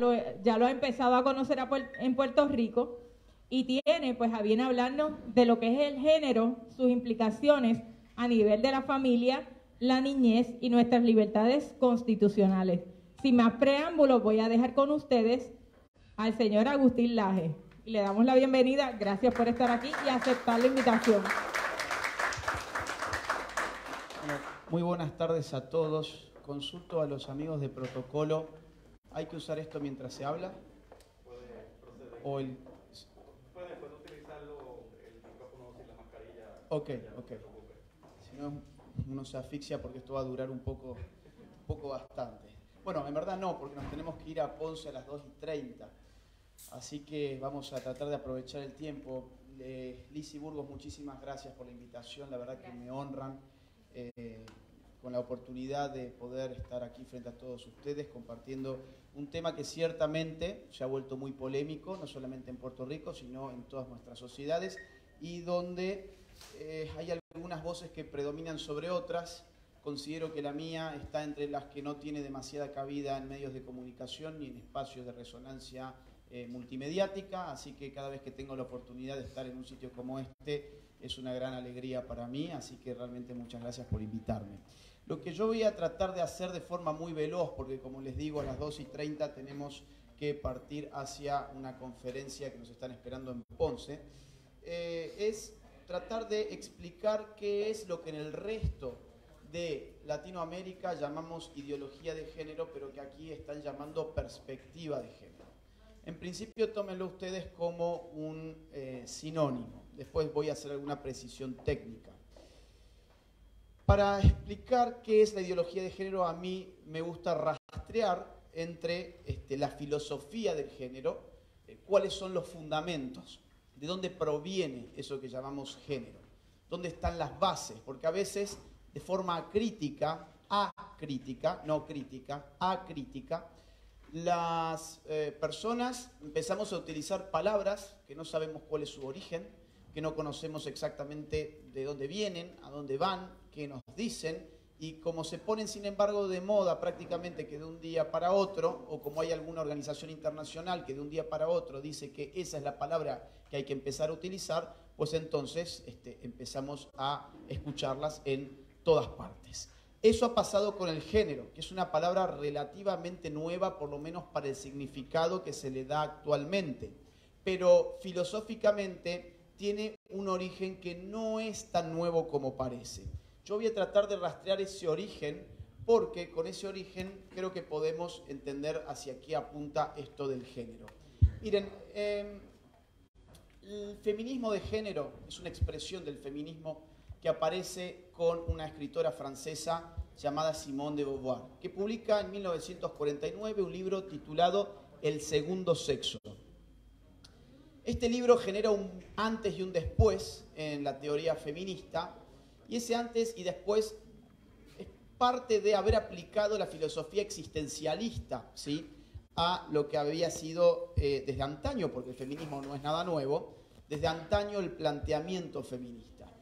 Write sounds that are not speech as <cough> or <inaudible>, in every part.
lo, ya lo ha empezado a conocer en Puerto Rico y tiene pues a bien hablarnos de lo que es el género, sus implicaciones a nivel de la familia, la niñez y nuestras libertades constitucionales. Sin más preámbulos, voy a dejar con ustedes al señor Agustín Laje. Y le damos la bienvenida. Gracias por estar aquí y aceptar la invitación. Muy buenas tardes a todos. Consulto a los amigos de protocolo. ¿Hay que usar esto mientras se habla? Puede proceder. O el... Puede, puede utilizarlo el micrófono sin la mascarilla. Ok, ok. Si no, uno se asfixia porque esto va a durar un poco, un poco bastante. Bueno, en verdad no, porque nos tenemos que ir a Ponce a las 2 y 30. Así que vamos a tratar de aprovechar el tiempo. Eh, Liz y Burgos, muchísimas gracias por la invitación. La verdad que me honran. Eh, con la oportunidad de poder estar aquí frente a todos ustedes compartiendo un tema que ciertamente se ha vuelto muy polémico, no solamente en Puerto Rico, sino en todas nuestras sociedades, y donde eh, hay algunas voces que predominan sobre otras. Considero que la mía está entre las que no tiene demasiada cabida en medios de comunicación ni en espacios de resonancia eh, multimediática, así que cada vez que tengo la oportunidad de estar en un sitio como este es una gran alegría para mí, así que realmente muchas gracias por invitarme. Lo que yo voy a tratar de hacer de forma muy veloz, porque como les digo, a las 2 y 30 tenemos que partir hacia una conferencia que nos están esperando en Ponce, eh, es tratar de explicar qué es lo que en el resto de Latinoamérica llamamos ideología de género, pero que aquí están llamando perspectiva de género. En principio tómenlo ustedes como un eh, sinónimo, después voy a hacer alguna precisión técnica. Para explicar qué es la ideología de género, a mí me gusta rastrear entre este, la filosofía del género, eh, cuáles son los fundamentos, de dónde proviene eso que llamamos género, dónde están las bases, porque a veces de forma crítica, acrítica, no crítica, acrítica, las eh, personas empezamos a utilizar palabras que no sabemos cuál es su origen, que no conocemos exactamente de dónde vienen, a dónde van, qué nos dicen, y como se ponen sin embargo de moda prácticamente que de un día para otro, o como hay alguna organización internacional que de un día para otro dice que esa es la palabra que hay que empezar a utilizar, pues entonces este, empezamos a escucharlas en todas partes. Eso ha pasado con el género, que es una palabra relativamente nueva, por lo menos para el significado que se le da actualmente. Pero filosóficamente tiene un origen que no es tan nuevo como parece. Yo voy a tratar de rastrear ese origen porque con ese origen creo que podemos entender hacia qué apunta esto del género. Miren, em, el feminismo de género es una expresión del feminismo que aparece con una escritora francesa llamada Simone de Beauvoir, que publica en 1949 un libro titulado El segundo sexo. Este libro genera un antes y un después en la teoría feminista, y ese antes y después es parte de haber aplicado la filosofía existencialista ¿sí? a lo que había sido eh, desde antaño, porque el feminismo no es nada nuevo, desde antaño el planteamiento feminista.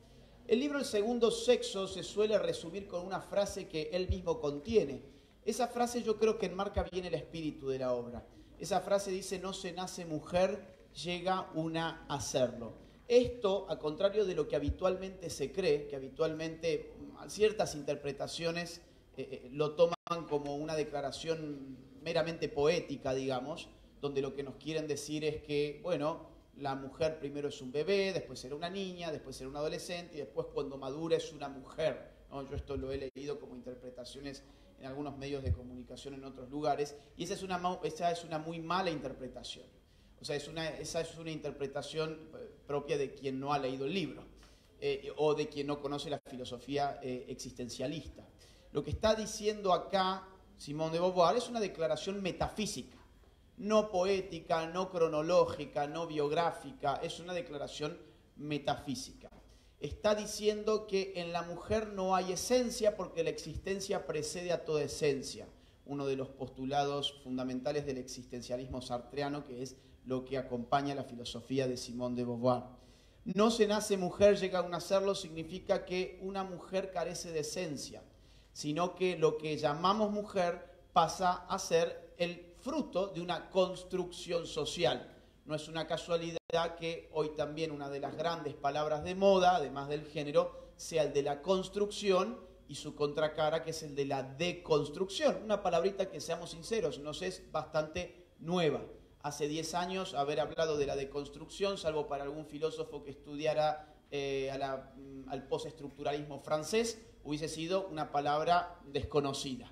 El libro El segundo sexo se suele resumir con una frase que él mismo contiene. Esa frase yo creo que enmarca bien el espíritu de la obra. Esa frase dice, no se nace mujer, llega una a hacerlo. Esto, a contrario de lo que habitualmente se cree, que habitualmente mm, ciertas interpretaciones eh, eh, lo toman como una declaración meramente poética, digamos, donde lo que nos quieren decir es que, bueno, la mujer primero es un bebé, después será una niña, después será un adolescente y después cuando madura es una mujer. Yo esto lo he leído como interpretaciones en algunos medios de comunicación en otros lugares y esa es una, esa es una muy mala interpretación. O sea, esa es una interpretación eh, propia de quien no ha leído el libro eh, o de quien no conoce la filosofía eh, existencialista. Lo que está diciendo acá Simón de Beauvoir es una declaración metafísica, no poética, no cronológica, no biográfica, es una declaración metafísica. Está diciendo que en la mujer no hay esencia porque la existencia precede a toda esencia, uno de los postulados fundamentales del existencialismo sartreano que es lo que acompaña la filosofía de Simón de Beauvoir. No se nace mujer, llega a nacerlo, significa que una mujer carece de esencia, sino que lo que llamamos mujer pasa a ser el fruto de una construcción social. No es una casualidad que hoy también una de las grandes palabras de moda, además del género, sea el de la construcción y su contracara, que es el de la deconstrucción. Una palabrita que, seamos sinceros, nos es bastante nueva. Hace 10 años haber hablado de la deconstrucción, salvo para algún filósofo que estudiara eh, mm, al postestructuralismo francés, hubiese sido una palabra desconocida.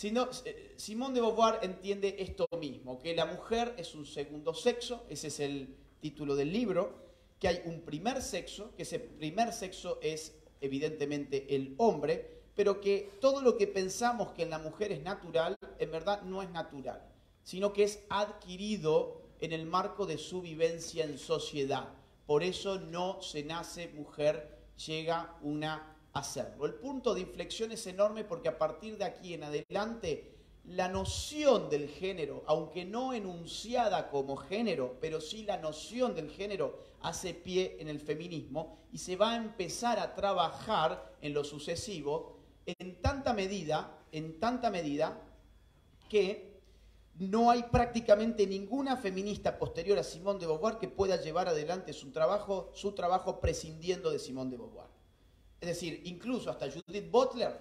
Eh, Simón de Beauvoir entiende esto mismo, que la mujer es un segundo sexo, ese es el título del libro, que hay un primer sexo, que ese primer sexo es evidentemente el hombre, pero que todo lo que pensamos que en la mujer es natural, en verdad no es natural, sino que es adquirido en el marco de su vivencia en sociedad. Por eso no se nace mujer, llega una a hacerlo. El punto de inflexión es enorme porque a partir de aquí en adelante la noción del género, aunque no enunciada como género, pero sí la noción del género hace pie en el feminismo y se va a empezar a trabajar en lo sucesivo en tanta medida, en tanta medida que no hay prácticamente ninguna feminista posterior a Simone de Beauvoir que pueda llevar adelante su trabajo, prescindiendo de Simone de Beauvoir. Es decir, incluso hasta Judith Butler,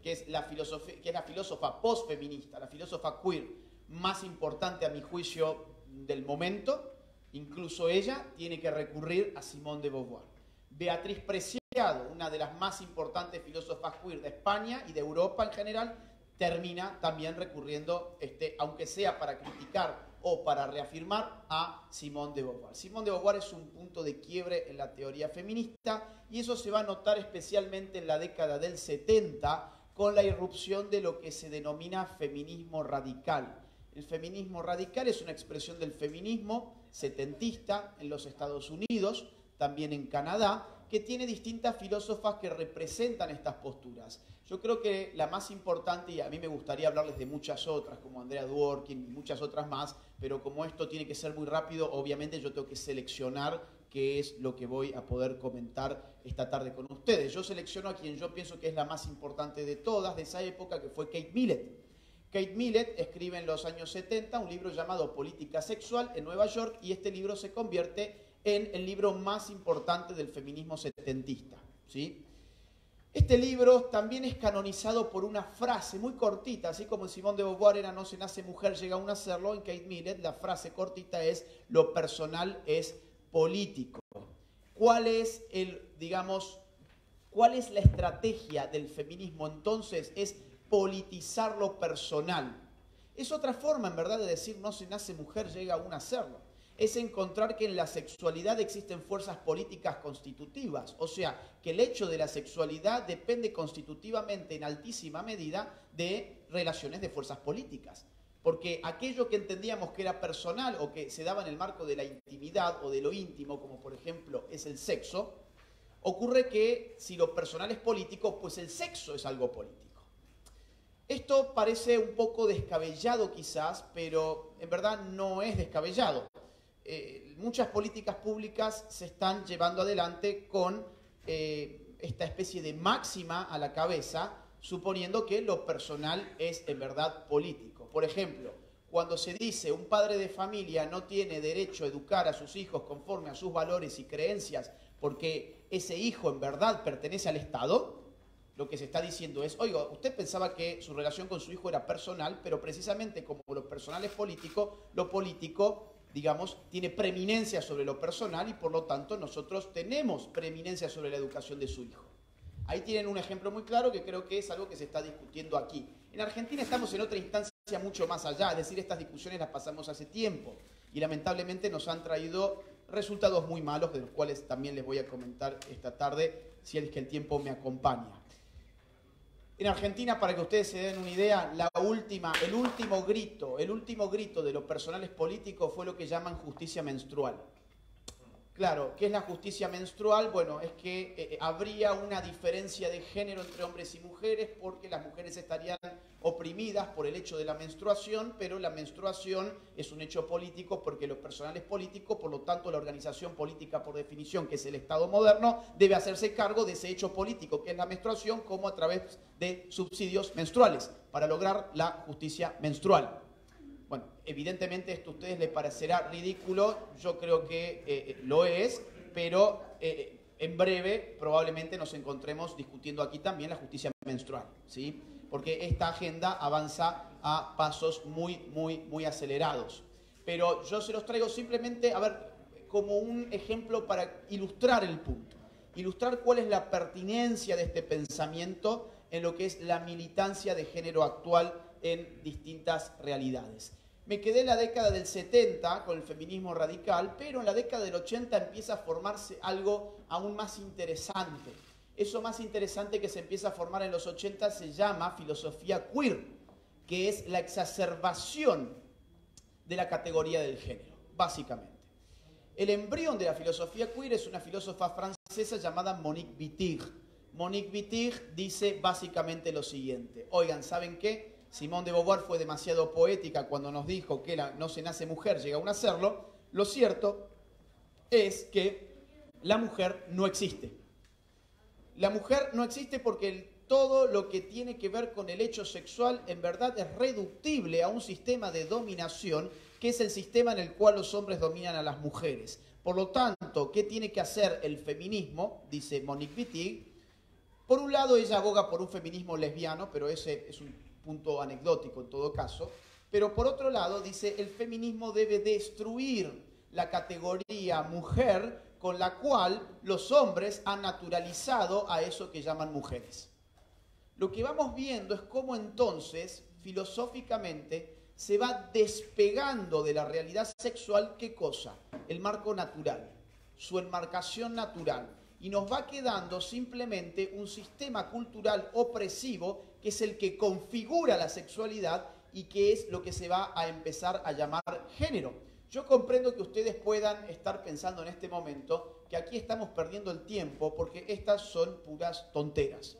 que es la, que es la filósofa post-feminista, la filósofa queer más importante a mi juicio del momento, incluso ella tiene que recurrir a Simone de Beauvoir. Beatriz Preciado, una de las más importantes filósofas queer de España y de Europa en general, termina también recurriendo, este, aunque sea para criticar o para reafirmar, a Simone de Beauvoir. Simone de Beauvoir es un punto de quiebre en la teoría feminista y eso se va a notar especialmente en la década del 70 con la irrupción de lo que se denomina feminismo radical. El feminismo radical es una expresión del feminismo setentista en los Estados Unidos, también en Canadá, que tiene distintas filósofas que representan estas posturas. Yo creo que la más importante, y a mí me gustaría hablarles de muchas otras, como Andrea Dworkin y muchas otras más, pero como esto tiene que ser muy rápido, obviamente yo tengo que seleccionar qué es lo que voy a poder comentar esta tarde con ustedes. Yo selecciono a quien yo pienso que es la más importante de todas de esa época, que fue Kate Millett. Kate Millett escribe en los años 70 un libro llamado Política Sexual en Nueva York y este libro se convierte en el libro más importante del feminismo setentista. ¿sí? Este libro también es canonizado por una frase muy cortita, así como en Simón de Beauvoir era no se nace mujer, llega a un hacerlo, en Kate Millett la frase cortita es lo personal es político. ¿Cuál es el, digamos, cuál es la estrategia del feminismo? Entonces es politizar lo personal. Es otra forma, en verdad, de decir no se nace mujer, llega a un hacerlo. Es encontrar que en la sexualidad existen fuerzas políticas constitutivas. O sea, que el hecho de la sexualidad depende constitutivamente en altísima medida de relaciones de fuerzas políticas porque aquello que entendíamos que era personal o que se daba en el marco de la intimidad o de lo íntimo, como por ejemplo es el sexo, ocurre que si lo personal es político, pues el sexo es algo político. Esto parece un poco descabellado quizás, pero en verdad no es descabellado. Eh, muchas políticas públicas se están llevando adelante con eh, esta especie de máxima a la cabeza, suponiendo que lo personal es en verdad político. Por ejemplo, cuando se dice un padre de familia no tiene derecho a educar a sus hijos conforme a sus valores y creencias porque ese hijo en verdad pertenece al Estado, lo que se está diciendo es, oiga, usted pensaba que su relación con su hijo era personal, pero precisamente como lo personal es político, lo político, digamos, tiene preeminencia sobre lo personal y por lo tanto nosotros tenemos preeminencia sobre la educación de su hijo. Ahí tienen un ejemplo muy claro que creo que es algo que se está discutiendo aquí. En Argentina estamos en otra instancia mucho más allá, es decir, estas discusiones las pasamos hace tiempo y lamentablemente nos han traído resultados muy malos, de los cuales también les voy a comentar esta tarde, si es que el tiempo me acompaña. En Argentina, para que ustedes se den una idea, la última, el último grito, el último grito de los personales políticos fue lo que llaman justicia menstrual. Claro, ¿qué es la justicia menstrual? Bueno, es que eh, eh, habría una diferencia de género entre hombres y mujeres porque las mujeres estarían oprimidas por el hecho de la menstruación, pero la menstruación es un hecho político porque lo personal es político, por lo tanto la organización política por definición, que es el Estado moderno, debe hacerse cargo de ese hecho político que es la menstruación como a través de subsidios menstruales para lograr la justicia menstrual. Bueno, evidentemente esto a ustedes les parecerá ridículo, yo creo que eh, eh, lo es, pero eh, en breve probablemente nos encontremos discutiendo aquí también la justicia menstrual, ¿sí? Porque esta agenda avanza a pasos muy, muy, muy acelerados. Pero yo se los traigo simplemente, a ver, como un ejemplo para ilustrar el punto, ilustrar cuál es la pertinencia de este pensamiento en lo que es la militancia de género actual en distintas realidades. Me quedé en la década del 70 con el feminismo radical, pero en la década del 80 empieza a formarse algo aún más interesante. Eso más interesante que se empieza a formar en los 80 se llama filosofía queer, que es la exacerbación de la categoría del género, básicamente. El embrión de la filosofía queer es una filósofa francesa llamada Monique Wittig. Monique Wittig dice básicamente lo siguiente. Oigan, ¿saben qué? Simón de Beauvoir fue demasiado poética cuando nos dijo que la, no se nace mujer, llega a un hacerlo. Lo cierto es que la mujer no existe. La mujer no existe porque todo lo que tiene que ver con el hecho sexual en verdad es reductible a un sistema de dominación que es el sistema en el cual los hombres dominan a las mujeres. Por lo tanto, ¿qué tiene que hacer el feminismo? Dice Monique Wittig. Por un lado, ella aboga por un feminismo lesbiano, pero ese es un punto anecdótico en todo caso, pero por otro lado dice, el feminismo debe destruir la categoría mujer con la cual los hombres han naturalizado a eso que llaman mujeres. Lo que vamos viendo es cómo entonces, filosóficamente, se va despegando de la realidad sexual, ¿qué cosa? El marco natural, su enmarcación natural. Y nos va quedando simplemente un sistema cultural opresivo que es el que configura la sexualidad y que es lo que se va a empezar a llamar género. Yo comprendo que ustedes puedan estar pensando en este momento que aquí estamos perdiendo el tiempo porque estas son puras tonteras.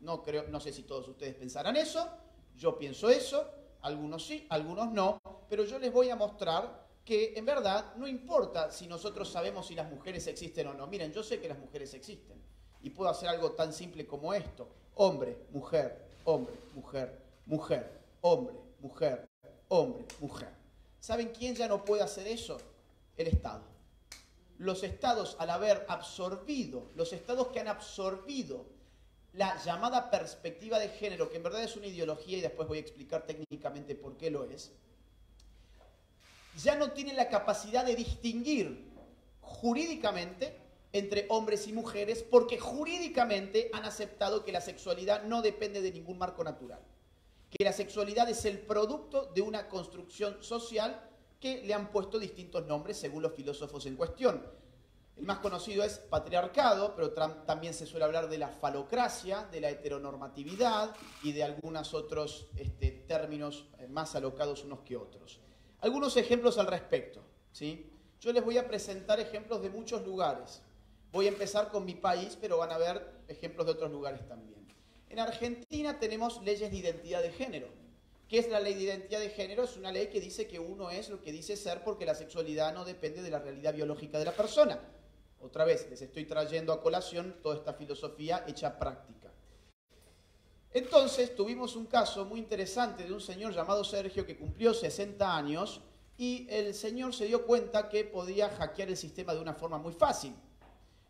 No, creo, no sé si todos ustedes pensarán eso, yo pienso eso, algunos sí, algunos no, pero yo les voy a mostrar que en verdad no importa si nosotros sabemos si las mujeres existen o no. Miren, yo sé que las mujeres existen y puedo hacer algo tan simple como esto. Hombre, mujer, hombre, mujer, mujer, hombre, mujer, hombre, mujer. ¿Saben quién ya no puede hacer eso? El Estado. Los estados, al haber absorbido, los estados que han absorbido la llamada perspectiva de género, que en verdad es una ideología y después voy a explicar técnicamente por qué lo es, ya no tienen la capacidad de distinguir jurídicamente entre hombres y mujeres porque jurídicamente han aceptado que la sexualidad no depende de ningún marco natural, que la sexualidad es el producto de una construcción social que le han puesto distintos nombres según los filósofos en cuestión. El más conocido es patriarcado, pero también se suele hablar de la falocracia, de la heteronormatividad y de algunos otros este, términos eh, más alocados unos que otros. Algunos ejemplos al respecto. ¿sí? Yo les voy a presentar ejemplos de muchos lugares. Voy a empezar con mi país, pero van a ver ejemplos de otros lugares también. En Argentina tenemos leyes de identidad de género. ¿Qué es la ley de identidad de género? Es una ley que dice que uno es lo que dice ser porque la sexualidad no depende de la realidad biológica de la persona. Otra vez, les estoy trayendo a colación toda esta filosofía hecha práctica. Entonces tuvimos un caso muy interesante de un señor llamado Sergio que cumplió 60 años y el señor se dio cuenta que podía hackear el sistema de una forma muy fácil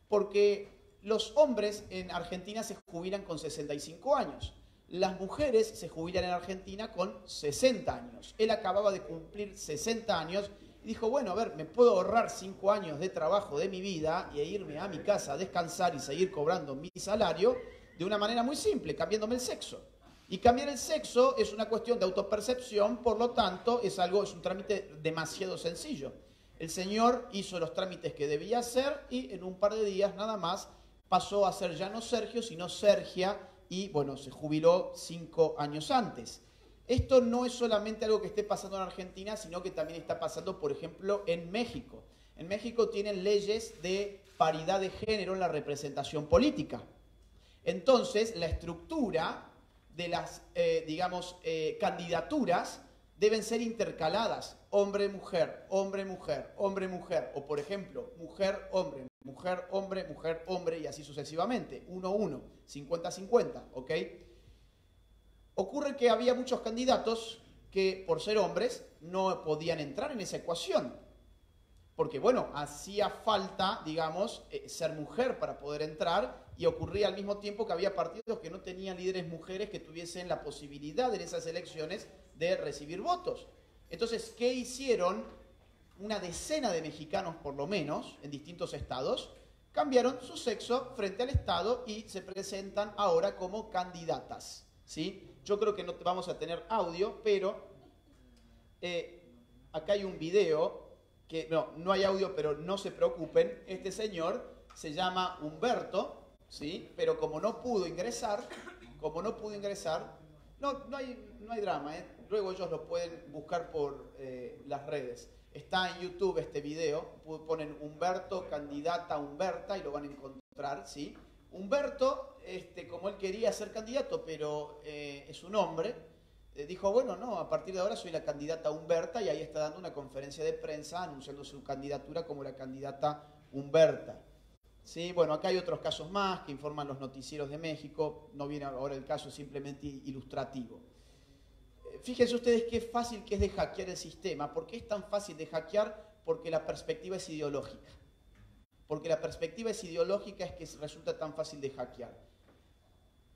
porque los hombres en Argentina se jubilan con 65 años. Las mujeres se jubilan en Argentina con 60 años. Él acababa de cumplir 60 años y dijo, bueno, a ver, me puedo ahorrar 5 años de trabajo de mi vida e irme a mi casa a descansar y seguir cobrando mi salario de una manera muy simple, cambiándome el sexo. Y cambiar el sexo es una cuestión de autopercepción, por lo tanto, es algo, es un trámite demasiado sencillo. El señor hizo los trámites que debía hacer y en un par de días nada más pasó a ser ya no Sergio, sino Sergia y bueno, se jubiló cinco años antes. Esto no es solamente algo que esté pasando en Argentina, sino que también está pasando, por ejemplo, en México. En México tienen leyes de paridad de género en la representación política. Entonces, la estructura de las, eh, digamos, eh, candidaturas deben ser intercaladas, hombre-mujer, hombre-mujer, hombre-mujer, o por ejemplo, mujer-hombre, mujer-hombre, mujer-hombre, y así sucesivamente, 1-1, 50-50, ¿ok? Ocurre que había muchos candidatos que por ser hombres no podían entrar en esa ecuación, porque bueno, hacía falta, digamos, eh, ser mujer para poder entrar y ocurría al mismo tiempo que había partidos que no tenían líderes mujeres que tuviesen la posibilidad en esas elecciones de recibir votos. Entonces, ¿qué hicieron? Una decena de mexicanos, por lo menos, en distintos estados, cambiaron su sexo frente al Estado y se presentan ahora como candidatas. ¿sí? Yo creo que no vamos a tener audio, pero eh, acá hay un video que no, no hay audio, pero no se preocupen. Este señor se llama Humberto, ¿sí? Pero como no pudo ingresar, como no pudo ingresar, no, no, hay, no hay drama, ¿eh? luego ellos lo pueden buscar por eh, las redes. Está en YouTube este video, ponen Humberto, candidata Humberta y lo van a encontrar, ¿sí? Humberto, este, como él quería ser candidato, pero eh, es un hombre, eh, dijo, bueno, no, a partir de ahora soy la candidata Humberta y ahí está dando una conferencia de prensa anunciando su candidatura como la candidata Humberta. Sí, bueno, acá hay otros casos más que informan los noticieros de México, no viene ahora el caso, simplemente ilustrativo. Eh, fíjense ustedes qué fácil que es de hackear el sistema. ¿Por qué es tan fácil de hackear? Porque la perspectiva es ideológica. Porque la perspectiva es ideológica es que resulta tan fácil de hackear.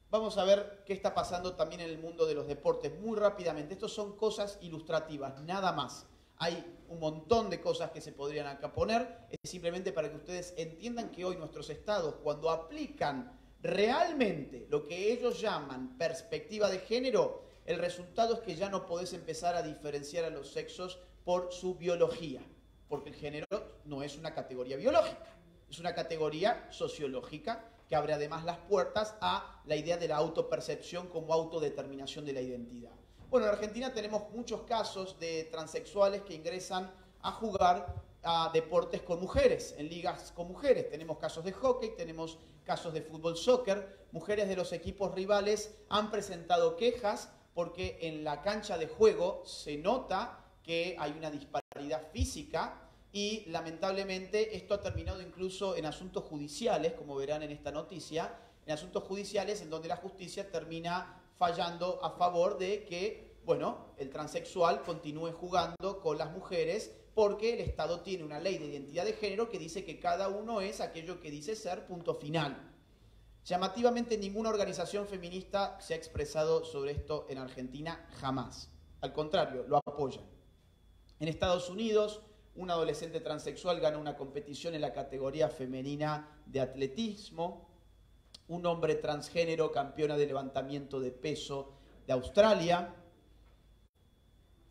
Vamos a ver qué está pasando también en el mundo de los deportes muy rápidamente. Estas son cosas ilustrativas, nada más. Hay un montón de cosas que se podrían acá poner. Es simplemente para que ustedes entiendan que hoy nuestros estados, cuando aplican realmente lo que ellos llaman perspectiva de género, el resultado es que ya no podés empezar a diferenciar a los sexos por su biología, porque el género no es una categoría biológica, es una categoría sociológica que abre además las puertas a la idea de la autopercepción como autodeterminación de la identidad. Bueno, en Argentina tenemos muchos casos de transexuales que ingresan a jugar a deportes con mujeres, en ligas con mujeres. Tenemos casos de hockey, tenemos casos de fútbol soccer. Mujeres de los equipos rivales han presentado quejas porque en la cancha de juego se nota que hay una disparidad física y lamentablemente esto ha terminado incluso en asuntos judiciales, como verán en esta noticia, en asuntos judiciales en donde la justicia termina fallando a favor de que, bueno, el transexual continúe jugando con las mujeres porque el Estado tiene una ley de identidad de género que dice que cada uno es aquello que dice ser, punto final. Llamativamente ninguna organización feminista se ha expresado sobre esto en Argentina jamás. Al contrario, lo apoyan. En Estados Unidos, un adolescente transexual gana una competición en la categoría femenina de atletismo un hombre transgénero campeona de levantamiento de peso de Australia,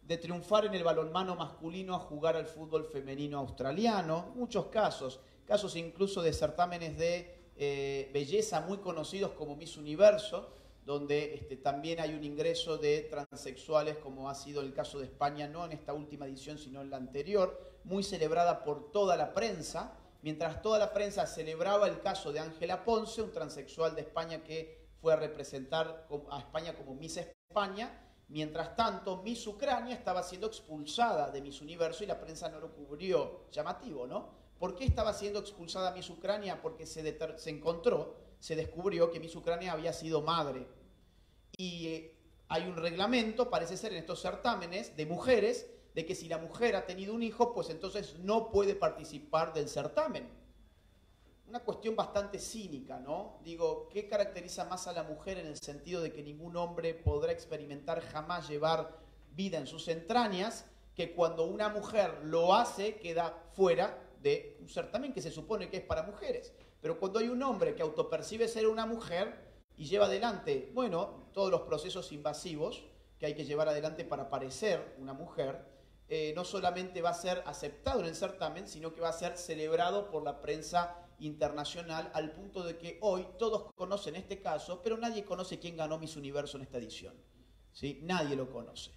de triunfar en el balonmano masculino a jugar al fútbol femenino australiano, muchos casos, casos incluso de certámenes de eh, belleza muy conocidos como Miss Universo, donde este, también hay un ingreso de transexuales, como ha sido el caso de España, no en esta última edición, sino en la anterior, muy celebrada por toda la prensa, mientras toda la prensa celebraba el caso de Ángela Ponce, un transexual de España que fue a representar a España como Miss España, mientras tanto Miss Ucrania estaba siendo expulsada de Miss Universo y la prensa no lo cubrió. Llamativo, ¿no? ¿Por qué estaba siendo expulsada Miss Ucrania? Porque se, se encontró, se descubrió que Miss Ucrania había sido madre. Y eh, hay un reglamento, parece ser, en estos certámenes de mujeres de que si la mujer ha tenido un hijo, pues entonces no puede participar del certamen. Una cuestión bastante cínica, ¿no? Digo, ¿qué caracteriza más a la mujer en el sentido de que ningún hombre podrá experimentar jamás llevar vida en sus entrañas, que cuando una mujer lo hace queda fuera de un certamen que se supone que es para mujeres? Pero cuando hay un hombre que autopercibe ser una mujer y lleva adelante, bueno, todos los procesos invasivos que hay que llevar adelante para parecer una mujer, eh, no solamente va a ser aceptado en el certamen, sino que va a ser celebrado por la prensa internacional al punto de que hoy todos conocen este caso, pero nadie conoce quién ganó Miss Universo en esta edición. ¿Sí? Nadie lo conoce.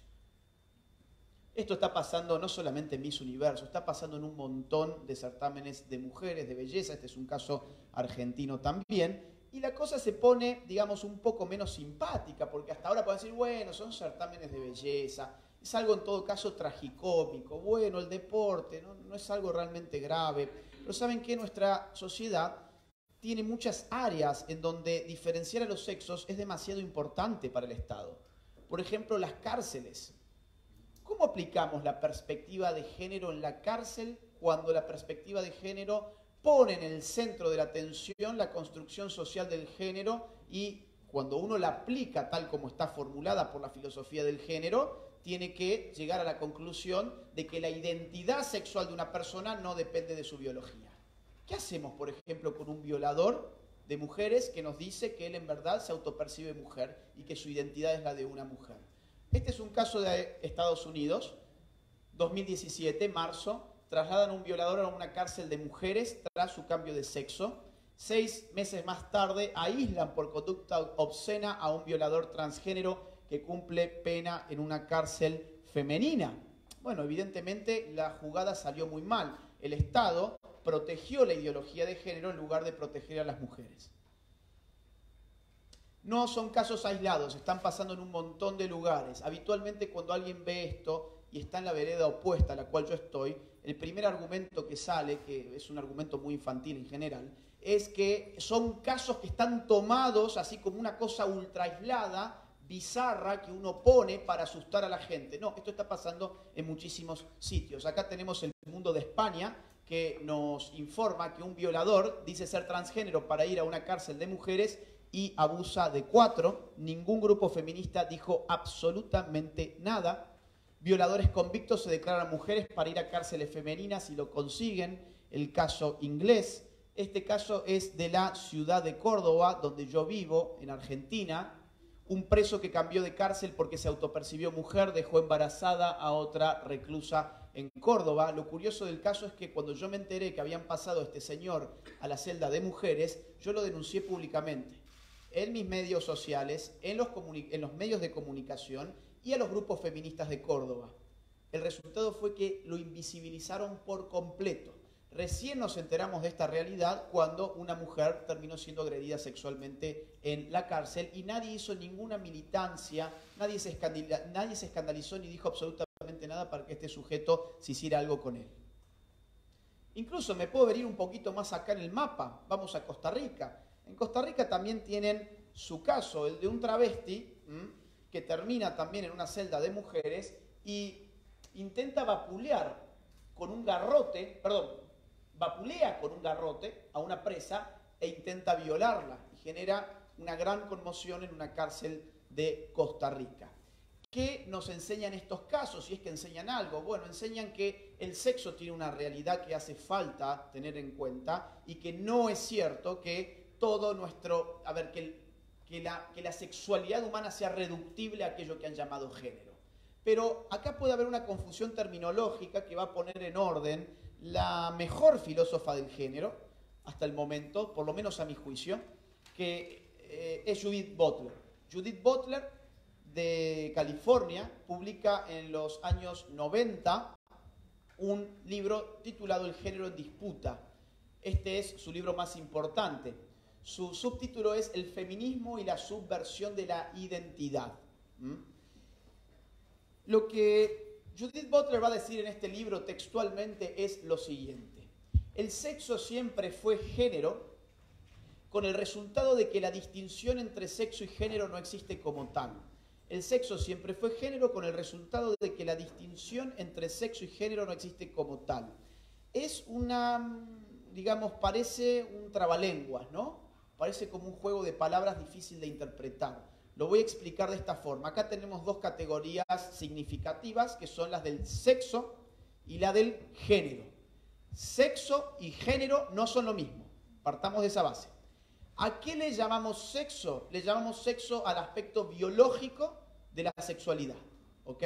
Esto está pasando no solamente en Miss Universo, está pasando en un montón de certámenes de mujeres, de belleza, este es un caso argentino también, y la cosa se pone, digamos, un poco menos simpática, porque hasta ahora pueden decir, bueno, son certámenes de belleza, es algo en todo caso tragicómico, bueno, el deporte, no, no es algo realmente grave, pero saben que nuestra sociedad tiene muchas áreas en donde diferenciar a los sexos es demasiado importante para el Estado. Por ejemplo, las cárceles. ¿Cómo aplicamos la perspectiva de género en la cárcel cuando la perspectiva de género pone en el centro de la atención la construcción social del género y cuando uno la aplica tal como está formulada por la filosofía del género, tiene que llegar a la conclusión de que la identidad sexual de una persona no depende de su biología. ¿Qué hacemos, por ejemplo, con un violador de mujeres que nos dice que él en verdad se autopercibe mujer y que su identidad es la de una mujer? Este es un caso de Estados Unidos, 2017, marzo, trasladan a un violador a una cárcel de mujeres tras su cambio de sexo. Seis meses más tarde aíslan por conducta obscena a un violador transgénero que cumple pena en una cárcel femenina. Bueno, evidentemente la jugada salió muy mal. El Estado protegió la ideología de género en lugar de proteger a las mujeres. No son casos aislados, están pasando en un montón de lugares. Habitualmente cuando alguien ve esto y está en la vereda opuesta a la cual yo estoy, el primer argumento que sale, que es un argumento muy infantil en general, es que son casos que están tomados así como una cosa ultra aislada, bizarra, que uno pone para asustar a la gente. No, esto está pasando en muchísimos sitios. Acá tenemos el mundo de España, que nos informa que un violador dice ser transgénero para ir a una cárcel de mujeres y abusa de cuatro. Ningún grupo feminista dijo absolutamente nada. Violadores convictos se declaran mujeres para ir a cárceles femeninas y lo consiguen. El caso inglés. Este caso es de la ciudad de Córdoba, donde yo vivo, en Argentina. Un preso que cambió de cárcel porque se autopercibió mujer dejó embarazada a otra reclusa en Córdoba. Lo curioso del caso es que cuando yo me enteré que habían pasado este señor a la celda de mujeres, yo lo denuncié públicamente en mis medios sociales, en los, en los medios de comunicación y a los grupos feministas de Córdoba. El resultado fue que lo invisibilizaron por completo. Recién nos enteramos de esta realidad cuando una mujer terminó siendo agredida sexualmente en la cárcel y nadie hizo ninguna militancia, nadie se, escandalizó ni dijo absolutamente nada para que este sujeto se hiciera algo con él. Incluso me puedo venir un poquito más acá en el mapa, vamos a Costa Rica. En Costa Rica también tienen su caso, el de un travesti que termina también en una celda de mujeres y intenta vapulear con un garrote, perdón, vapulea con un garrote a una presa e intenta violarla y genera una gran conmoción en una cárcel de Costa Rica. ¿Qué nos enseñan estos casos? Si es que enseñan algo. Bueno, enseñan que el sexo tiene una realidad que hace falta tener en cuenta y que no es cierto que todo nuestro, a ver, que, la, que la sexualidad humana sea reductible a aquello que han llamado género. Pero acá puede haber una confusión terminológica que va a poner en orden la mejor filósofa del género, hasta el momento, por lo menos a mi juicio, que eh, es Judith Butler. Judith Butler de California publica en los años 90 un libro titulado El género en disputa. Este es su libro más importante. Su subtítulo es El feminismo y la subversión de la identidad. ¿Mm? Lo que Judith Butler va a decir en este libro textualmente es lo siguiente. El sexo siempre fue género con el resultado de que la distinción entre sexo y género no existe como tal. El sexo siempre fue género con el resultado de que la distinción entre sexo y género no existe como tal. Es una, digamos, parece un trabalenguas, ¿no? parece como un juego de palabras difícil de interpretar. Lo voy a explicar de esta forma. Acá tenemos dos categorías significativas que son las del sexo y la del género. Sexo y género no son lo mismo. Partamos de esa base. ¿A qué le llamamos sexo? Le llamamos sexo al aspecto biológico de la sexualidad. ¿Ok?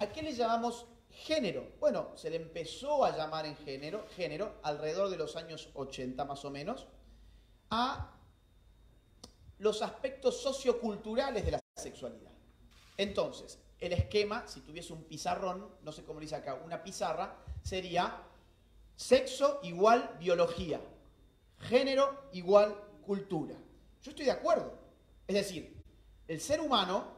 ¿A qué le llamamos género? Bueno, se le empezó a llamar en género, género alrededor de los años 80 más o menos a los aspectos socioculturales de la sexualidad. Entonces, el esquema, si tuviese un pizarrón, no sé cómo dice acá, una pizarra, sería sexo igual biología, género igual cultura. Yo estoy de acuerdo. Es decir, el ser humano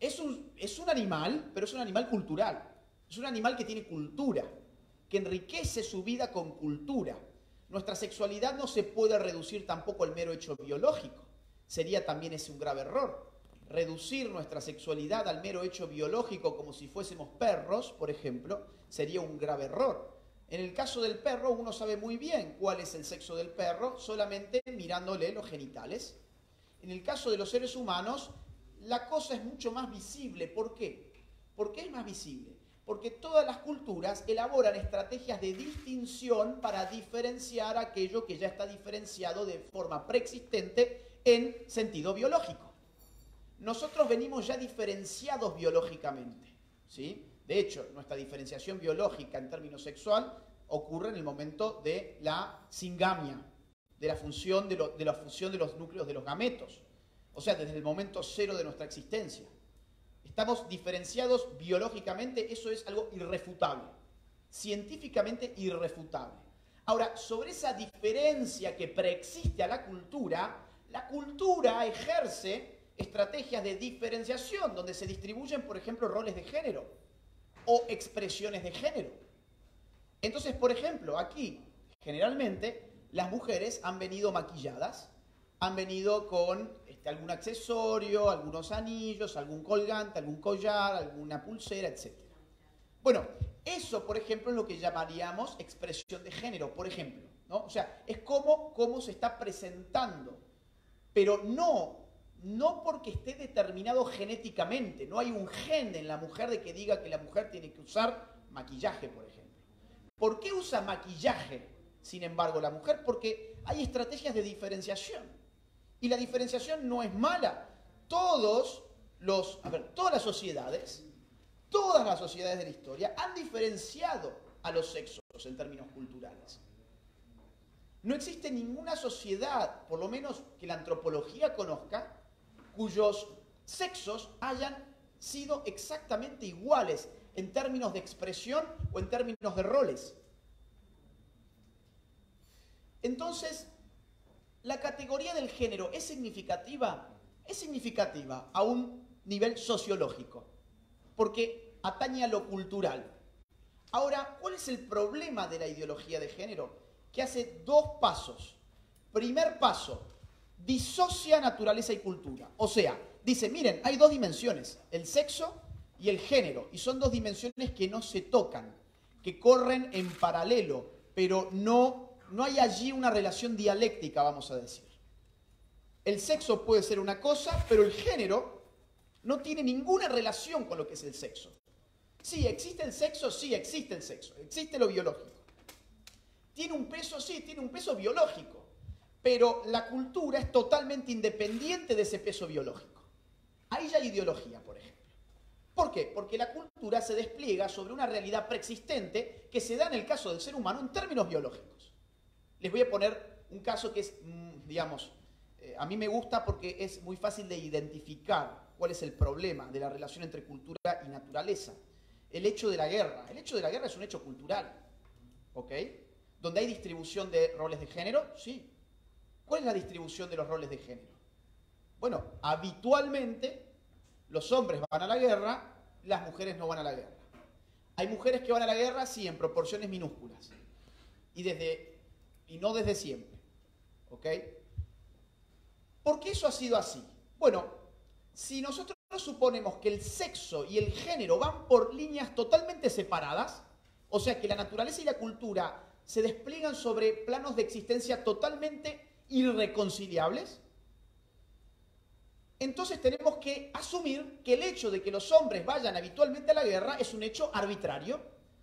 es un, es un animal, pero es un animal cultural. Es un animal que tiene cultura, que enriquece su vida con cultura. Nuestra sexualidad no se puede reducir tampoco al mero hecho biológico. Sería también ese un grave error. Reducir nuestra sexualidad al mero hecho biológico como si fuésemos perros, por ejemplo, sería un grave error. En el caso del perro, uno sabe muy bien cuál es el sexo del perro solamente mirándole los genitales. En el caso de los seres humanos, la cosa es mucho más visible. ¿Por qué? ¿Por qué es más visible? Porque todas las culturas elaboran estrategias de distinción para diferenciar aquello que ya está diferenciado de forma preexistente en sentido biológico. Nosotros venimos ya diferenciados biológicamente, ¿sí? De hecho, nuestra diferenciación biológica en términos sexual ocurre en el momento de la singamia, de la, función de, de la fusión de los núcleos de los gametos. O sea, desde el momento cero de nuestra existencia. Estamos diferenciados biológicamente, eso es algo irrefutable, científicamente irrefutable. Ahora, sobre esa diferencia que preexiste a la cultura, la cultura ejerce estrategias de diferenciación donde se distribuyen, por ejemplo, roles de género o expresiones de género. Entonces, por ejemplo, aquí, generalmente, las mujeres han venido maquilladas, han venido con este, algún accesorio, algunos anillos, algún colgante, algún collar, alguna pulsera, etc. Bueno, eso, por ejemplo, es lo que llamaríamos expresión de género, por ejemplo. ¿no? O sea, es como cómo se está presentando, pero no no porque esté determinado genéticamente, no hay un gen en la mujer de que diga que la mujer tiene que usar maquillaje, por ejemplo. ¿Por qué usa maquillaje, sin embargo, la mujer? Porque hay estrategias de diferenciación. Y la diferenciación no es mala. Todos los, a ver, todas las sociedades, todas las sociedades de la historia han diferenciado a los sexos en términos culturales. No existe ninguna sociedad, por lo menos que la antropología conozca, cuyos sexos hayan sido exactamente iguales en términos de expresión o en términos de roles. Entonces, la categoría del género es significativa, es significativa a un nivel sociológico, porque atañe a lo cultural. Ahora, ¿cuál es el problema de la ideología de género? Que hace dos pasos. Primer paso, disocia naturaleza y cultura. O sea, dice, miren, hay dos dimensiones, el sexo y el género, y son dos dimensiones que no se tocan, que corren en paralelo, pero no, no hay allí una relación dialéctica, vamos a decir. El sexo puede ser una cosa, pero el género no tiene ninguna relación con lo que es el sexo. Sí, existe el sexo, sí, existe el sexo, existe lo biológico. ¿Tiene un peso? Sí, tiene un peso biológico pero la cultura es totalmente independiente de ese peso biológico. Ahí ya hay ideología, por ejemplo. ¿Por qué? Porque la cultura se despliega sobre una realidad preexistente que se da en el caso del ser humano en términos biológicos. Les voy a poner un caso que es, mm, digamos, eh, a mí me gusta porque es muy fácil de identificar cuál es el problema de la relación entre cultura y naturaleza. El hecho de la guerra. El hecho de la guerra es un hecho cultural, ¿ok? Donde hay distribución de roles de género, sí, ¿Cuál es la distribución de los roles de género? Bueno, habitualmente los hombres van a la guerra, las mujeres no van a la guerra. Hay mujeres que van a la guerra, sí, en proporciones minúsculas. Y, desde, y no desde siempre. ¿Ok? ¿Por qué eso ha sido así? Bueno, si nosotros suponemos que el sexo y el género van por líneas totalmente separadas, o sea que la naturaleza y la cultura se despliegan sobre planos de existencia totalmente irreconciliables, entonces tenemos que asumir que el hecho de que los hombres vayan habitualmente a la guerra es un hecho arbitrario,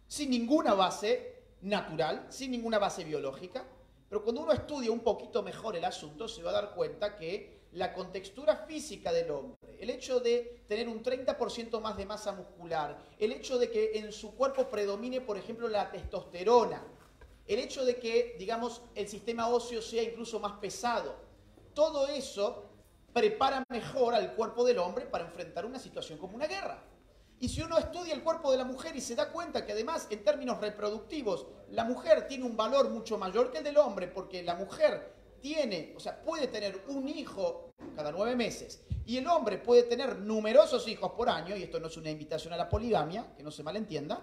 sin ninguna base natural, sin ninguna base biológica. Pero cuando uno estudia un poquito mejor el asunto, se va a dar cuenta que la contextura física del hombre, el hecho de tener un 30% más de masa muscular, el hecho de que en su cuerpo predomine, por ejemplo, la testosterona, el hecho de que, digamos, el sistema óseo sea incluso más pesado, todo eso prepara mejor al cuerpo del hombre para enfrentar una situación como una guerra. Y si uno estudia el cuerpo de la mujer y se da cuenta que además en términos reproductivos la mujer tiene un valor mucho mayor que el del hombre, porque la mujer tiene, o sea, puede tener un hijo cada nueve meses y el hombre puede tener numerosos hijos por año, y esto no es una invitación a la poligamia, que no se malentienda,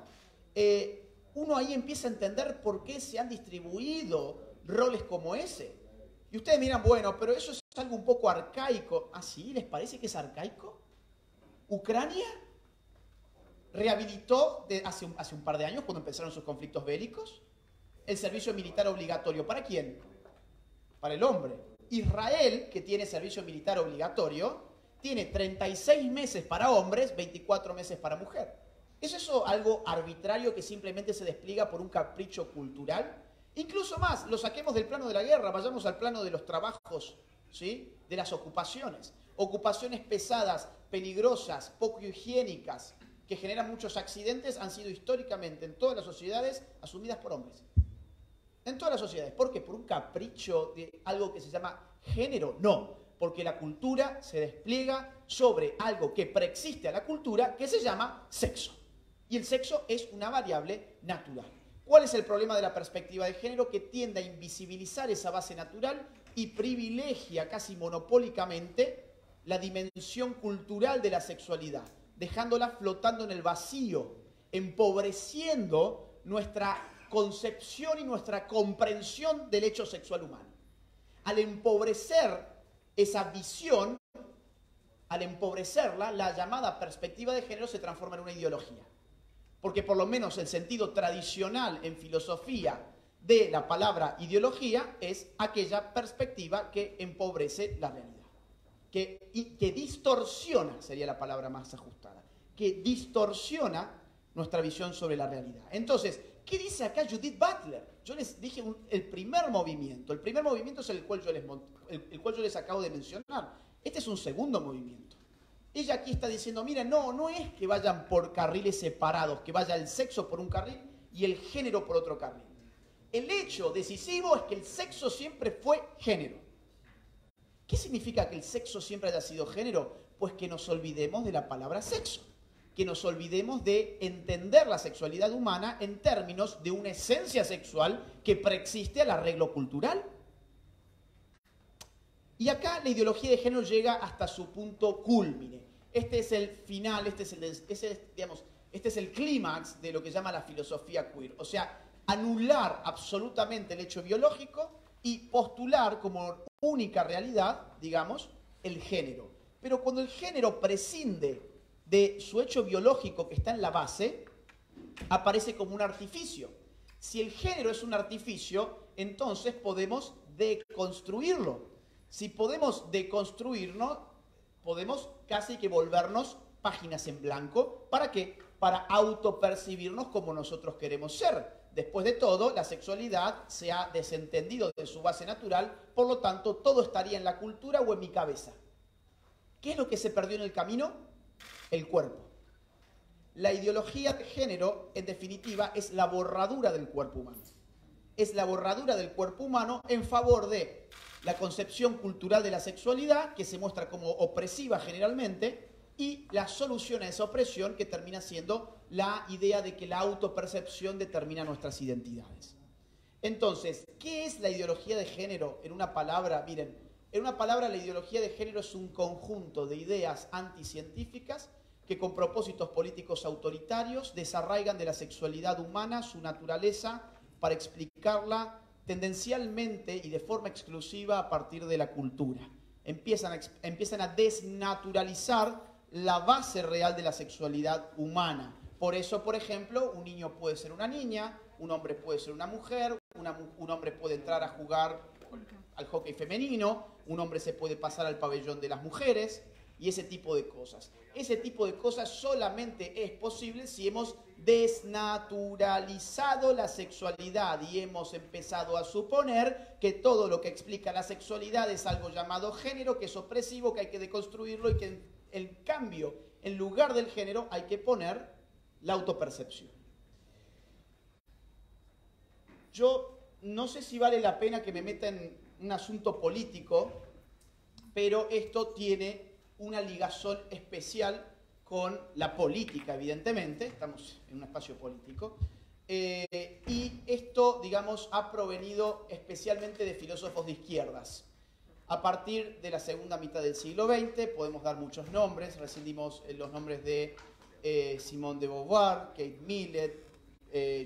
eh, uno ahí empieza a entender por qué se han distribuido roles como ese. Y ustedes miran, bueno, pero eso es algo un poco arcaico. ¿Ah, sí? ¿Les parece que es arcaico? ¿Ucrania? Rehabilitó hace, un, hace un par de años, cuando empezaron sus conflictos bélicos, el servicio militar obligatorio. ¿Para quién? Para el hombre. Israel, que tiene servicio militar obligatorio, tiene 36 meses para hombres, 24 meses para mujer. ¿Es eso algo arbitrario que simplemente se despliega por un capricho cultural? Incluso más, lo saquemos del plano de la guerra, vayamos al plano de los trabajos, ¿sí? de las ocupaciones. Ocupaciones pesadas, peligrosas, poco higiénicas, que generan muchos accidentes han sido históricamente en todas las sociedades asumidas por hombres. En todas las sociedades. ¿Por qué? ¿Por un capricho de algo que se llama género? No, porque la cultura se despliega sobre algo que preexiste a la cultura que se llama sexo. Y el sexo es una variable natural. ¿Cuál es el problema de la perspectiva de género? Que tiende a invisibilizar esa base natural y privilegia casi monopólicamente la dimensión cultural de la sexualidad dejándola flotando en el vacío, empobreciendo nuestra concepción y nuestra comprensión del hecho sexual humano. Al empobrecer esa visión, al empobrecerla, la llamada perspectiva de género se transforma en una ideología. Porque por lo menos el sentido tradicional en filosofía de la palabra ideología es aquella perspectiva que empobrece la realidad que, que distorsiona, sería la palabra más ajustada, que distorsiona nuestra visión sobre la realidad. Entonces, ¿qué dice acá Judith Butler? Yo les dije el primer movimiento. El primer movimiento es el cual, yo les, el, cual yo les acabo de mencionar. Este es un segundo movimiento. Ella aquí está diciendo, mira, no, no es que vayan por carriles separados, que vaya el sexo por un carril y el género por otro carril. El hecho decisivo es que el sexo siempre fue género. ¿Qué significa que el sexo siempre haya sido género? Pues que nos olvidemos de la palabra sexo, que nos olvidemos de entender la sexualidad humana en términos de una esencia sexual que preexiste al arreglo cultural. Y acá la ideología de género llega hasta su punto culmine. Este es el final, este es el, este es el clímax de lo que llama la filosofía queer. O sea, anular absolutamente el hecho biológico y postular como única realidad, digamos, el género. Pero cuando el género prescinde de su hecho biológico que está en la base, aparece como un artificio. Si el género es un artificio, entonces podemos deconstruirlo. Si podemos deconstruirlo, podemos casi que volvernos páginas en blanco. ¿Para qué? Para autopercibirnos como nosotros queremos ser. Después de todo, la sexualidad se ha desentendido de su base natural, por lo tanto, todo estaría en la cultura o en mi cabeza. ¿Qué es lo que se perdió en el camino? El cuerpo. La ideología de género, en definitiva, es la borradura del cuerpo humano. Es la borradura del cuerpo humano en favor de la concepción cultural de la sexualidad, que se muestra como opresiva generalmente, y la solución a esa opresión, que termina siendo la idea de que la autopercepción determina nuestras identidades. Entonces, ¿qué es la ideología de género? En una palabra, miren, en una palabra la ideología de género es un conjunto de ideas anticientíficas que con propósitos políticos autoritarios desarraigan de la sexualidad humana su naturaleza para explicarla tendencialmente y de forma exclusiva a partir de la cultura. Empiezan a, empiezan a desnaturalizar la base real de la sexualidad humana por eso, por ejemplo, un niño puede ser una niña, un hombre puede ser una mujer, un hombre puede entrar a jugar al hockey femenino, un hombre se puede pasar al pabellón de las mujeres y ese tipo de cosas. Ese tipo de cosas solamente es posible si hemos desnaturalizado la sexualidad y hemos empezado a suponer que todo lo que explica la sexualidad es algo llamado género, que es opresivo, que hay que deconstruirlo y que el cambio, en lugar del género, hay que poner la autopercepción. Yo no sé si vale la pena que me meta en un asunto político, pero esto tiene una ligazón especial con la política, evidentemente, estamos en un espacio político, eh, y esto, digamos, ha provenido especialmente de filósofos de izquierdas. A partir de la segunda mitad del siglo XX podemos dar muchos nombres, recibimos eh, los nombres de eh, Simone de Beauvoir, Kate Millett,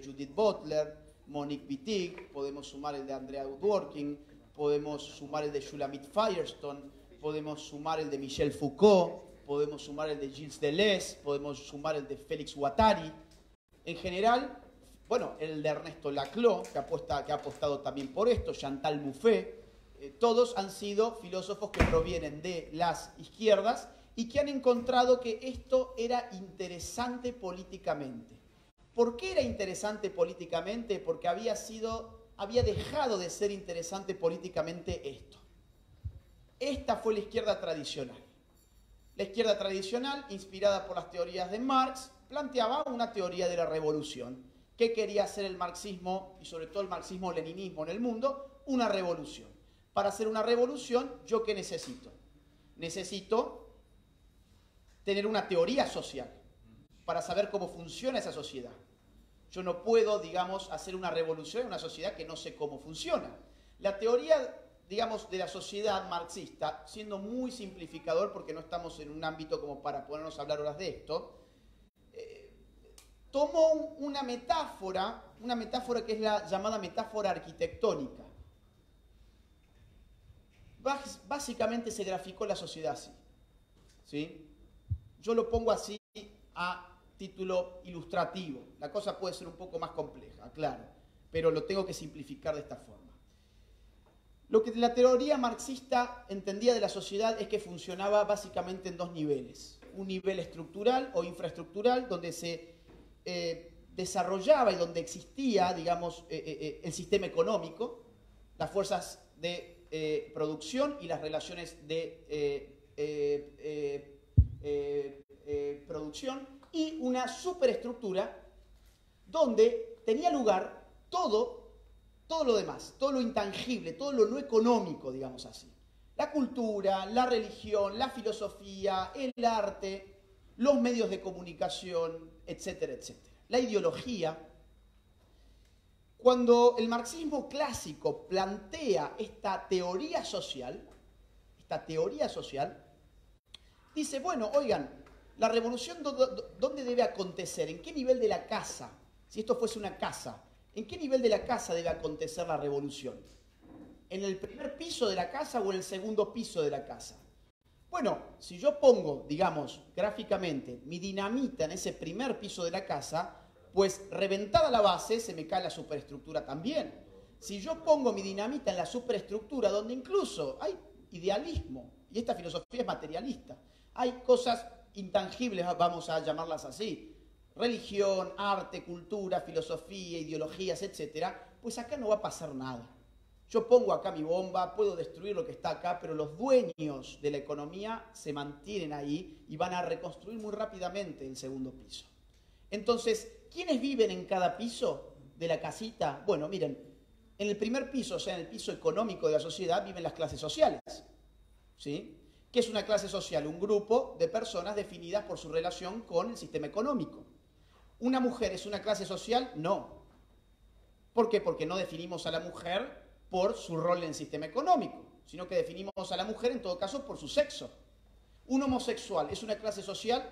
Judith Butler, Monique Wittig, podemos sumar el de Andrea Woodworking, podemos sumar el de Shulamit Firestone, podemos sumar el de Michel Foucault, podemos sumar el de Gilles Deleuze, podemos sumar el de Félix Guattari. En general, bueno, el de Ernesto Laclau, que, apuesta, que ha apostado también por esto, Chantal Mouffe, eh, todos han sido filósofos que provienen de las izquierdas y que han encontrado que esto era interesante políticamente. ¿Por qué era interesante políticamente? Porque había sido, había dejado de ser interesante políticamente esto. Esta fue la izquierda tradicional. La izquierda tradicional, inspirada por las teorías de Marx, planteaba una teoría de la revolución. ¿Qué quería hacer el marxismo y sobre todo el marxismo-leninismo en el mundo? Una revolución. Para hacer una revolución, ¿yo qué necesito? Necesito tener una teoría social para saber cómo funciona esa sociedad. Yo no puedo, digamos, hacer una revolución en una sociedad que no sé cómo funciona. La teoría digamos, de la sociedad marxista, siendo muy simplificador porque no estamos en un ámbito como para ponernos a hablar horas de esto, eh, tomó una metáfora, una metáfora que es la llamada metáfora arquitectónica. básicamente se graficó la sociedad así. ¿sí? Yo lo pongo así a título ilustrativo. La cosa puede ser un poco más compleja, claro, pero lo tengo que simplificar de esta forma. Lo que la teoría marxista entendía de la sociedad es que funcionaba básicamente en dos niveles. Un nivel estructural o infraestructural donde se eh, desarrollaba y donde existía, digamos, eh, eh, el sistema económico, las fuerzas de producción y las relaciones de producción, y una superestructura donde tenía lugar todo todo lo demás, todo lo intangible, todo lo no económico, digamos así. La cultura, la religión, la filosofía, el arte, los medios de comunicación, etcétera, etcétera. La ideología. Cuando el marxismo clásico plantea esta teoría social, esta teoría social, dice, bueno, oigan, la revolución, ¿dónde debe acontecer? ¿En qué nivel de la casa? Si esto fuese una casa, ¿En qué nivel de la casa debe acontecer la revolución? ¿En el primer piso de la casa o en el segundo piso de la casa? Bueno, si yo pongo, digamos, gráficamente, mi dinamita en ese primer piso de la casa, pues reventada la base se me cae la superestructura también. Si yo pongo mi dinamita en la superestructura, donde incluso hay idealismo, y esta filosofía es materialista, hay cosas intangibles, vamos a llamarlas así, religión, arte, cultura, filosofía, ideologías, etcétera, pues acá no va a pasar nada. Yo pongo acá mi bomba, puedo destruir lo que está acá, pero los dueños de la economía se mantienen ahí y van a reconstruir muy rápidamente el segundo piso. Entonces, ¿quiénes viven en cada piso de la casita? Bueno, miren, en el primer piso, o sea, en el piso económico de la sociedad, viven las clases sociales. ¿Sí? ¿Qué es una clase social? Un grupo de personas definidas por su relación con el sistema económico. ¿Una mujer es una clase social? No. ¿Por qué? Porque no definimos a la mujer por su rol en el sistema económico, sino que definimos a la mujer en todo caso por su sexo. ¿Un homosexual es una clase social?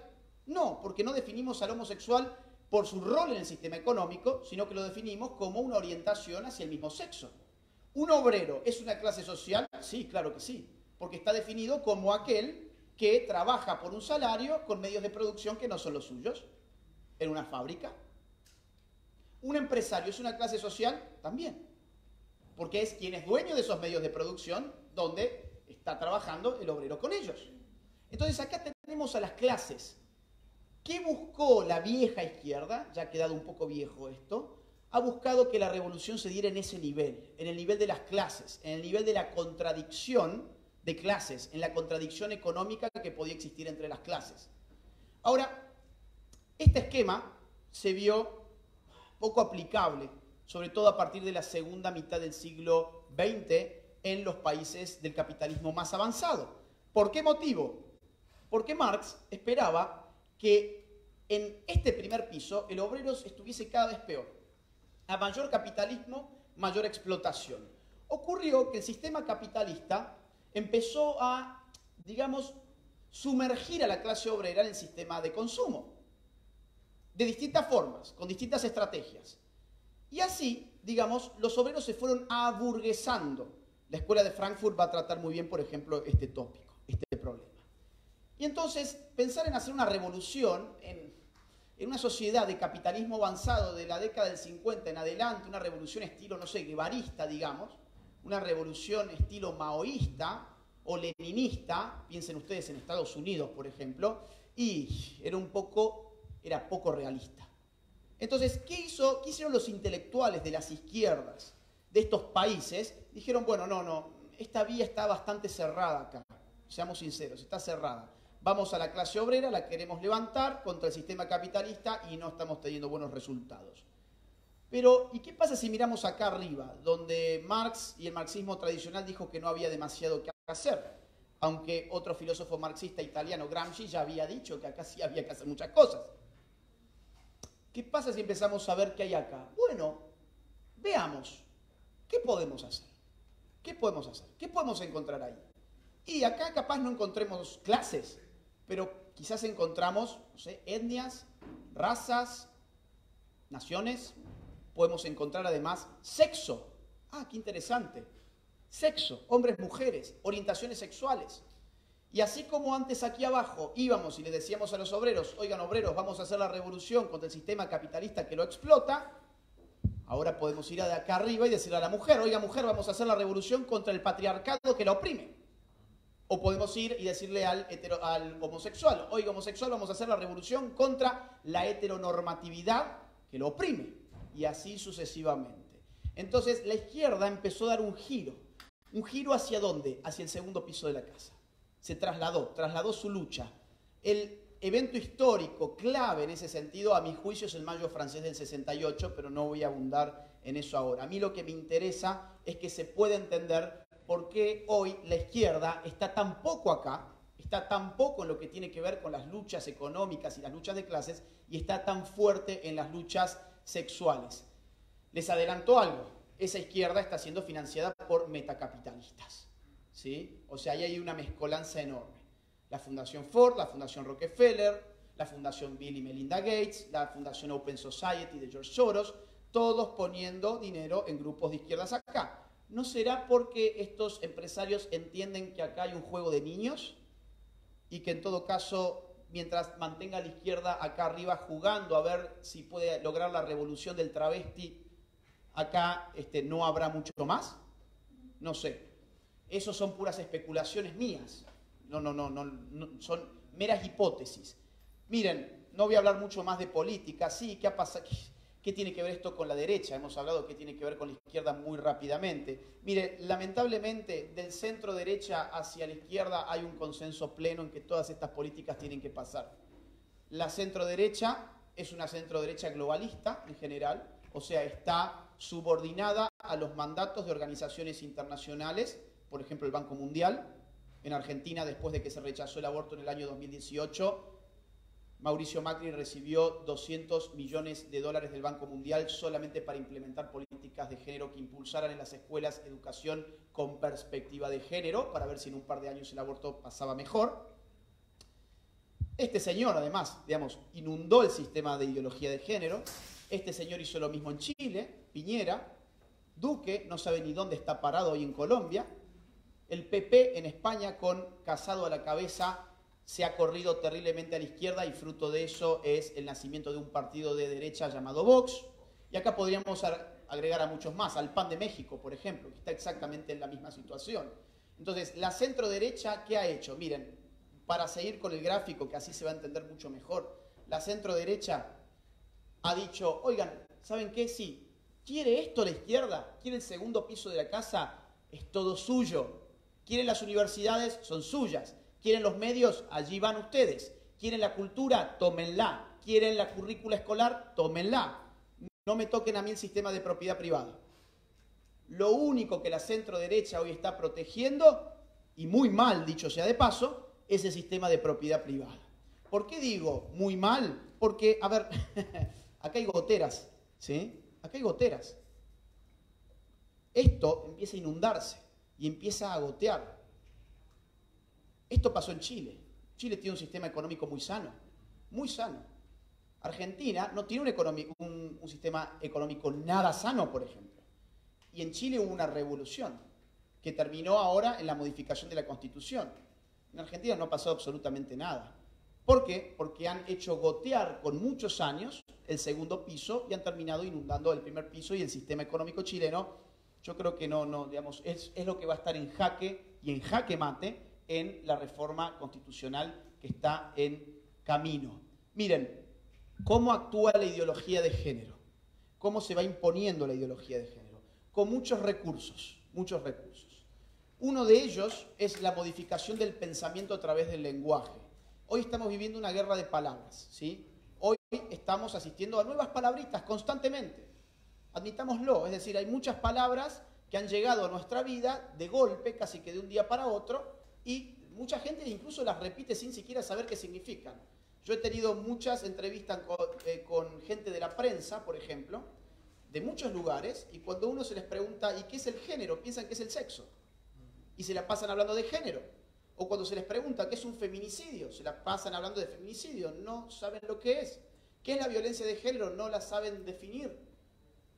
No, porque no definimos al homosexual por su rol en el sistema económico, sino que lo definimos como una orientación hacia el mismo sexo. ¿Un obrero es una clase social? Sí, claro que sí, porque está definido como aquel que trabaja por un salario con medios de producción que no son los suyos en una fábrica. Un empresario es una clase social también, porque es quien es dueño de esos medios de producción donde está trabajando el obrero con ellos. Entonces acá tenemos a las clases. ¿Qué buscó la vieja izquierda? Ya ha quedado un poco viejo esto. Ha buscado que la revolución se diera en ese nivel, en el nivel de las clases, en el nivel de la contradicción de clases, en la contradicción económica que podía existir entre las clases. Ahora, este esquema se vio poco aplicable, sobre todo a partir de la segunda mitad del siglo XX en los países del capitalismo más avanzado. ¿Por qué motivo? Porque Marx esperaba que en este primer piso el obrero estuviese cada vez peor. A mayor capitalismo, mayor explotación. Ocurrió que el sistema capitalista empezó a, digamos, sumergir a la clase obrera en el sistema de consumo, de distintas formas, con distintas estrategias. Y así, digamos, los obreros se fueron aburguesando. La escuela de Frankfurt va a tratar muy bien, por ejemplo, este tópico, este problema. Y entonces, pensar en hacer una revolución en, una sociedad de capitalismo avanzado de la década del 50 en adelante, una revolución estilo, no sé, guevarista, digamos, una revolución estilo maoísta, o leninista, piensen ustedes en Estados Unidos, por ejemplo, y era un poco, era poco realista. Entonces, ¿qué, hizo, ¿qué hicieron los intelectuales de las izquierdas de estos países? Dijeron, bueno, no, no, esta vía está bastante cerrada acá, seamos sinceros, está cerrada. Vamos a la clase obrera, la queremos levantar contra el sistema capitalista y no estamos teniendo buenos resultados. Pero, ¿y qué pasa si miramos acá arriba, donde Marx y el marxismo tradicional dijo que no había demasiado que hacer? Aunque otro filósofo marxista italiano, Gramsci, ya había dicho que acá sí había que hacer muchas cosas. ¿Qué pasa si empezamos a ver qué hay acá? Bueno, veamos, ¿qué podemos hacer? ¿Qué podemos hacer? ¿Qué podemos encontrar ahí? Y acá capaz no encontremos clases, pero quizás encontramos, no sé, etnias, razas, naciones, podemos encontrar además sexo. Ah, qué interesante. Sexo, hombres, mujeres, orientaciones sexuales. Y así como antes aquí abajo íbamos y le decíamos a los obreros, oigan obreros, vamos a hacer la revolución contra el sistema capitalista que lo explota, ahora podemos ir de acá arriba y decirle a la mujer, oiga mujer, vamos a hacer la revolución contra el patriarcado que la oprime. O podemos ir y decirle al, al homosexual, oiga homosexual, vamos a hacer la revolución contra la heteronormatividad que lo oprime y así sucesivamente. Entonces la izquierda empezó a dar un giro. ¿Un giro hacia dónde? Hacia el segundo piso de la casa. Se trasladó, trasladó su lucha. El evento histórico clave en ese sentido, a mi juicio, es el mayo francés del 68, pero no voy a abundar en eso ahora. A mí lo que me interesa es que se pueda entender por qué hoy la izquierda está tan poco acá, está tan poco en lo que tiene que ver con las luchas económicas y las luchas de clases, y está tan fuerte en las luchas sexuales. Les adelantó algo, esa izquierda está siendo financiada por metacapitalistas. ¿sí? O sea, ahí hay una mezcolanza enorme. La Fundación Ford, la Fundación Rockefeller, la Fundación Bill y Melinda Gates, la Fundación Open Society de George Soros, todos poniendo dinero en grupos de izquierdas acá. ¿No será porque estos empresarios entienden que acá hay un juego de niños y que en todo caso mientras mantenga a la izquierda acá arriba jugando a ver si puede lograr la revolución del travesti, acá este, no habrá mucho más? No sé. Eso son puras especulaciones mías. No, no, no, no, son meras hipótesis. Miren, no voy a hablar mucho más de política. Sí, ¿qué ha pasado? ¿Qué tiene que ver esto con la derecha? Hemos hablado que tiene que ver con la izquierda muy rápidamente. Mire, lamentablemente del centro derecha hacia la izquierda hay un consenso pleno en que todas estas políticas tienen que pasar. La centro derecha es una centro derecha globalista en general, o sea, está subordinada a los mandatos de organizaciones internacionales, por ejemplo el Banco Mundial. En Argentina, después de que se rechazó el aborto en el año 2018, Mauricio Macri recibió 200 millones de dólares del Banco Mundial solamente para implementar políticas de género que impulsaran en las escuelas educación con perspectiva de género, para ver si en un par de años el aborto pasaba mejor. Este señor, además, digamos, inundó el sistema de ideología de género. Este señor hizo lo mismo en Chile, Piñera. Duque no sabe ni dónde está parado hoy en Colombia. El PP en España con Casado a la cabeza se ha corrido terriblemente a la izquierda y fruto de eso es el nacimiento de un partido de derecha llamado Vox. Y acá podríamos agregar a muchos más, al PAN de México, por ejemplo, que está exactamente en la misma situación. Entonces, la centro derecha, ¿qué ha hecho? Miren, para seguir con el gráfico, que así se va a entender mucho mejor, la centro derecha ha dicho, oigan, ¿saben qué? Sí, ¿quiere esto la izquierda? ¿Quiere el segundo piso de la casa? Es todo suyo. ¿Quieren las universidades? Son suyas. ¿Quieren los medios? Allí van ustedes. ¿Quieren la cultura? Tómenla. ¿Quieren la currícula escolar? Tómenla. No me toquen a mí el sistema de propiedad privada. Lo único que la centro derecha hoy está protegiendo y muy mal, dicho sea de paso, es el sistema de propiedad privada. ¿Por qué digo muy mal? Porque, a ver, <laughs> acá hay goteras, ¿sí? Acá hay goteras. Esto empieza a inundarse y empieza a gotear. Esto pasó en Chile. Chile tiene un sistema económico muy sano, muy sano. Argentina no tiene un, un, sistema económico nada sano, por ejemplo. Y en Chile hubo una revolución que terminó ahora en la modificación de la Constitución. En Argentina no ha pasado absolutamente nada. ¿Por qué? Porque han hecho gotear con muchos años el segundo piso y han terminado inundando el primer piso y el sistema económico chileno. Yo creo que no, no digamos, es, es lo que va a estar en jaque y en jaque mate en la reforma constitucional que está en camino. Miren, ¿cómo actúa la ideología de género? ¿Cómo se va imponiendo la ideología de género? Con muchos recursos, muchos recursos. Uno de ellos es la modificación del pensamiento a través del lenguaje. Hoy estamos viviendo una guerra de palabras, ¿sí? Hoy estamos asistiendo a nuevas palabritas constantemente. Admitámoslo, es decir, hay muchas palabras que han llegado a nuestra vida de golpe, casi que de un día para otro, y mucha gente incluso las repite sin siquiera saber qué significan. Yo he tenido muchas entrevistas eh, con, gente de la prensa, por ejemplo, de muchos lugares, y cuando uno se les pregunta, ¿y qué es el género? Piensan que es el sexo. Y se la pasan hablando de género. O cuando se les pregunta qué es un feminicidio, se la pasan hablando de feminicidio, no saben lo que es. ¿Qué es la violencia de género? No la saben definir.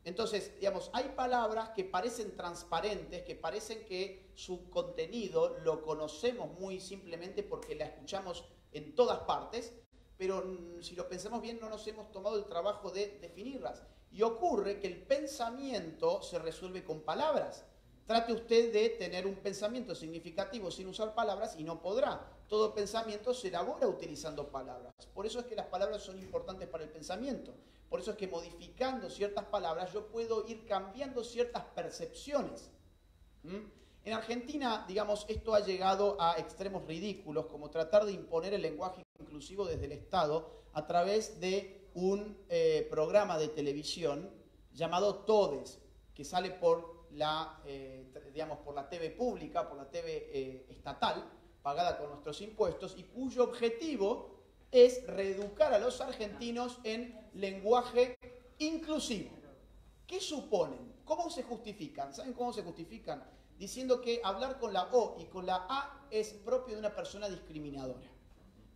Entonces, digamos, hay palabras que parecen transparentes, que parecen que su contenido lo conocemos muy simplemente porque la escuchamos en todas partes, pero si lo pensamos bien no nos hemos tomado el trabajo de definirlas. Y ocurre que el pensamiento se resuelve con palabras. Trate usted de tener un pensamiento significativo sin usar palabras y no podrá. Todo pensamiento se elabora utilizando palabras. Por eso es que las palabras son importantes para el pensamiento. Por eso es que modificando ciertas palabras yo puedo ir cambiando ciertas percepciones. ¿Mm? En Argentina, digamos, esto ha llegado a extremos ridículos, como tratar de imponer el lenguaje inclusivo desde el Estado a través de un eh, programa de televisión llamado Todes, que sale por la, eh, digamos, por la TV pública, por la TV eh, estatal, pagada con nuestros impuestos, y cuyo objetivo es reeducar a los argentinos en lenguaje inclusivo. ¿Qué suponen? ¿Cómo se justifican? ¿Saben cómo se justifican? Diciendo que hablar con la O y con la A es propio de una persona discriminadora.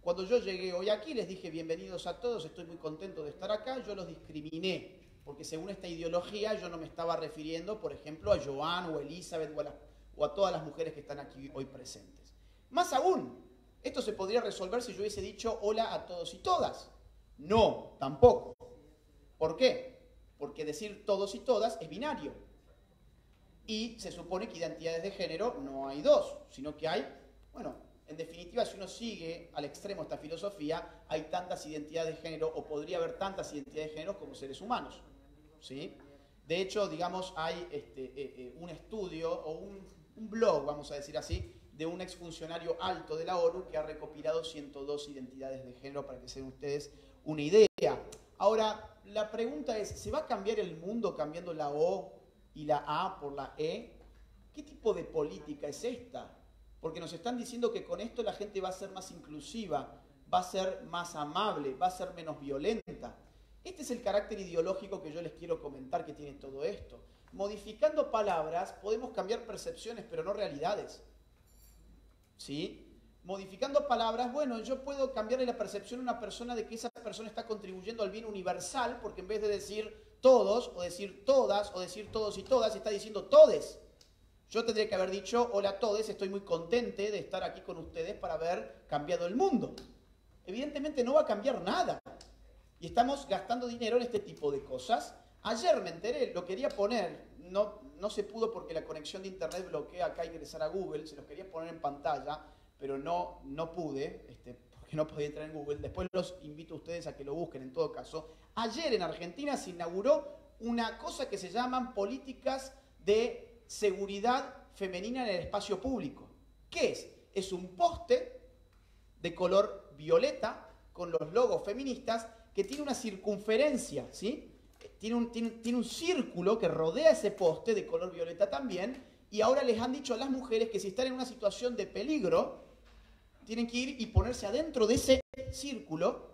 Cuando yo llegué hoy aquí les dije bienvenidos a todos, estoy muy contento de estar acá, yo los discriminé, porque según esta ideología yo no me estaba refiriendo, por ejemplo, a Joan o Elizabeth o a, o a todas las mujeres que están aquí hoy presentes. Más aún, esto se podría resolver si yo hubiese dicho hola a todos y todas. No, tampoco. ¿Por qué? Porque decir todos y todas es binario. Y se supone que identidades de género no hay dos, sino que hay, bueno, en definitiva, si uno sigue al extremo esta filosofía, hay tantas identidades de género, o podría haber tantas identidades de género como seres humanos. ¿sí? De hecho, digamos, hay este, eh, eh, un estudio o un, un blog, vamos a decir así, de un exfuncionario alto de la ONU que ha recopilado 102 identidades de género para que se den ustedes una idea. Ahora, la pregunta es, ¿se va a cambiar el mundo cambiando la O y la A por la E? ¿Qué tipo de política es esta? Porque nos están diciendo que con esto la gente va a ser más inclusiva, va a ser más amable, va a ser menos violenta. Este es el carácter ideológico que yo les quiero comentar que tiene todo esto. Modificando palabras podemos cambiar percepciones, pero no realidades. ¿Sí? modificando palabras, bueno, yo puedo cambiarle la percepción a una persona de que esa persona está contribuyendo al bien universal, porque en vez de decir todos, o decir todas, o decir todos y todas, está diciendo todes. Yo tendría que haber dicho, hola a todos, estoy muy contente de estar aquí con ustedes para haber cambiado el mundo. Evidentemente no va a cambiar nada. Y estamos gastando dinero en este tipo de cosas. Ayer me enteré, lo quería poner, no, no se pudo porque la conexión de internet bloquea acá ingresar a Google, se los quería poner en pantalla pero no, no pude, este, porque no podía entrar en Google. Después los invito a ustedes a que lo busquen en todo caso. Ayer en Argentina se inauguró una cosa que se llaman políticas de seguridad femenina en el espacio público. ¿Qué es? Es un poste de color violeta con los logos feministas que tiene una circunferencia, ¿sí? Tiene un, tiene un círculo que rodea ese poste de color violeta también y ahora les han dicho a las mujeres que si están en una situación de peligro, tienen que ir y ponerse adentro de ese círculo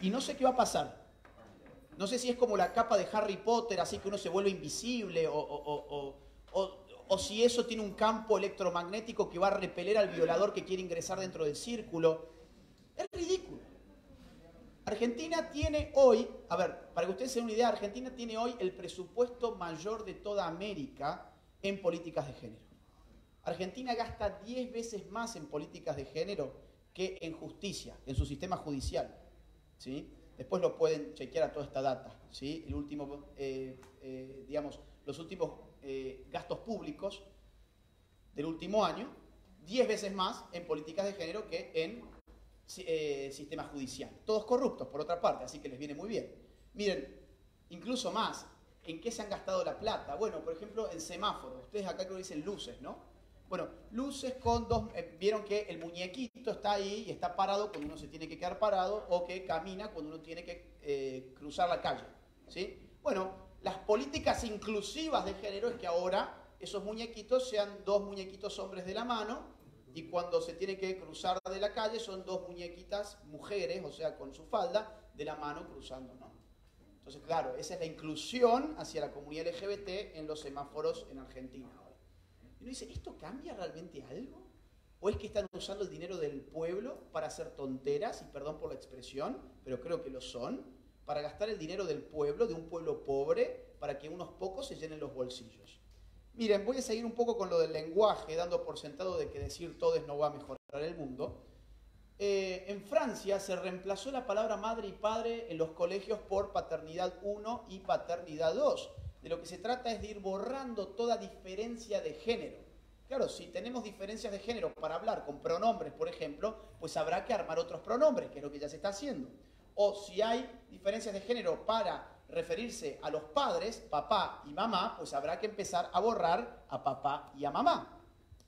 y no sé qué va a pasar. No sé si es como la capa de Harry Potter, así que uno se vuelve invisible, o, o, si eso tiene un campo electromagnético que va a repeler al violador que quiere ingresar dentro del círculo. Es ridículo. Argentina tiene hoy, a ver, para que ustedes se den una idea, Argentina tiene hoy el presupuesto mayor de toda América en políticas de género. Argentina gasta 10 veces más en políticas de género que en justicia, en su sistema judicial. ¿sí? Después lo pueden chequear a toda esta data. ¿sí? El último, eh, eh, digamos, los últimos eh, gastos públicos del último año, 10 veces más en políticas de género que en sistema judicial. Todos corruptos, por otra parte, así que les viene muy bien. Miren, incluso más, ¿en qué se han gastado la plata? Bueno, por ejemplo, en semáforos. Ustedes acá creo que dicen luces, ¿no? Bueno, luces con dos, eh, vieron que el muñequito está ahí y está parado cuando uno se tiene que quedar parado o que camina cuando uno tiene que eh, cruzar la calle. ¿sí? Bueno, las políticas inclusivas de género es que ahora esos muñequitos sean dos muñequitos hombres de la mano y cuando se tiene que cruzar de la calle son dos muñequitas mujeres, o sea, con su falda, de la mano cruzando, ¿no? Entonces, claro, esa es la inclusión hacia la comunidad LGBT en los semáforos en Argentina. Y uno dice, ¿esto cambia realmente algo? ¿O es que están usando el dinero del pueblo para hacer tonteras, y perdón por la expresión, pero creo que lo son, para gastar el dinero del pueblo, de un pueblo pobre, para que unos pocos se llenen los bolsillos? Miren, voy a seguir un poco con lo del lenguaje, dando por sentado de que decir todes no va a mejorar el mundo. Eh, en Francia se reemplazó la palabra madre y padre en los colegios por paternidad 1 y paternidad 2 de lo que se trata es de ir borrando toda diferencia de género. Claro, si tenemos diferencias de género para hablar con pronombres, por ejemplo, pues habrá que armar otros pronombres, que es lo que ya se está haciendo. O si hay diferencias de género para referirse a los padres, papá y mamá, pues habrá que empezar a borrar a papá y a mamá.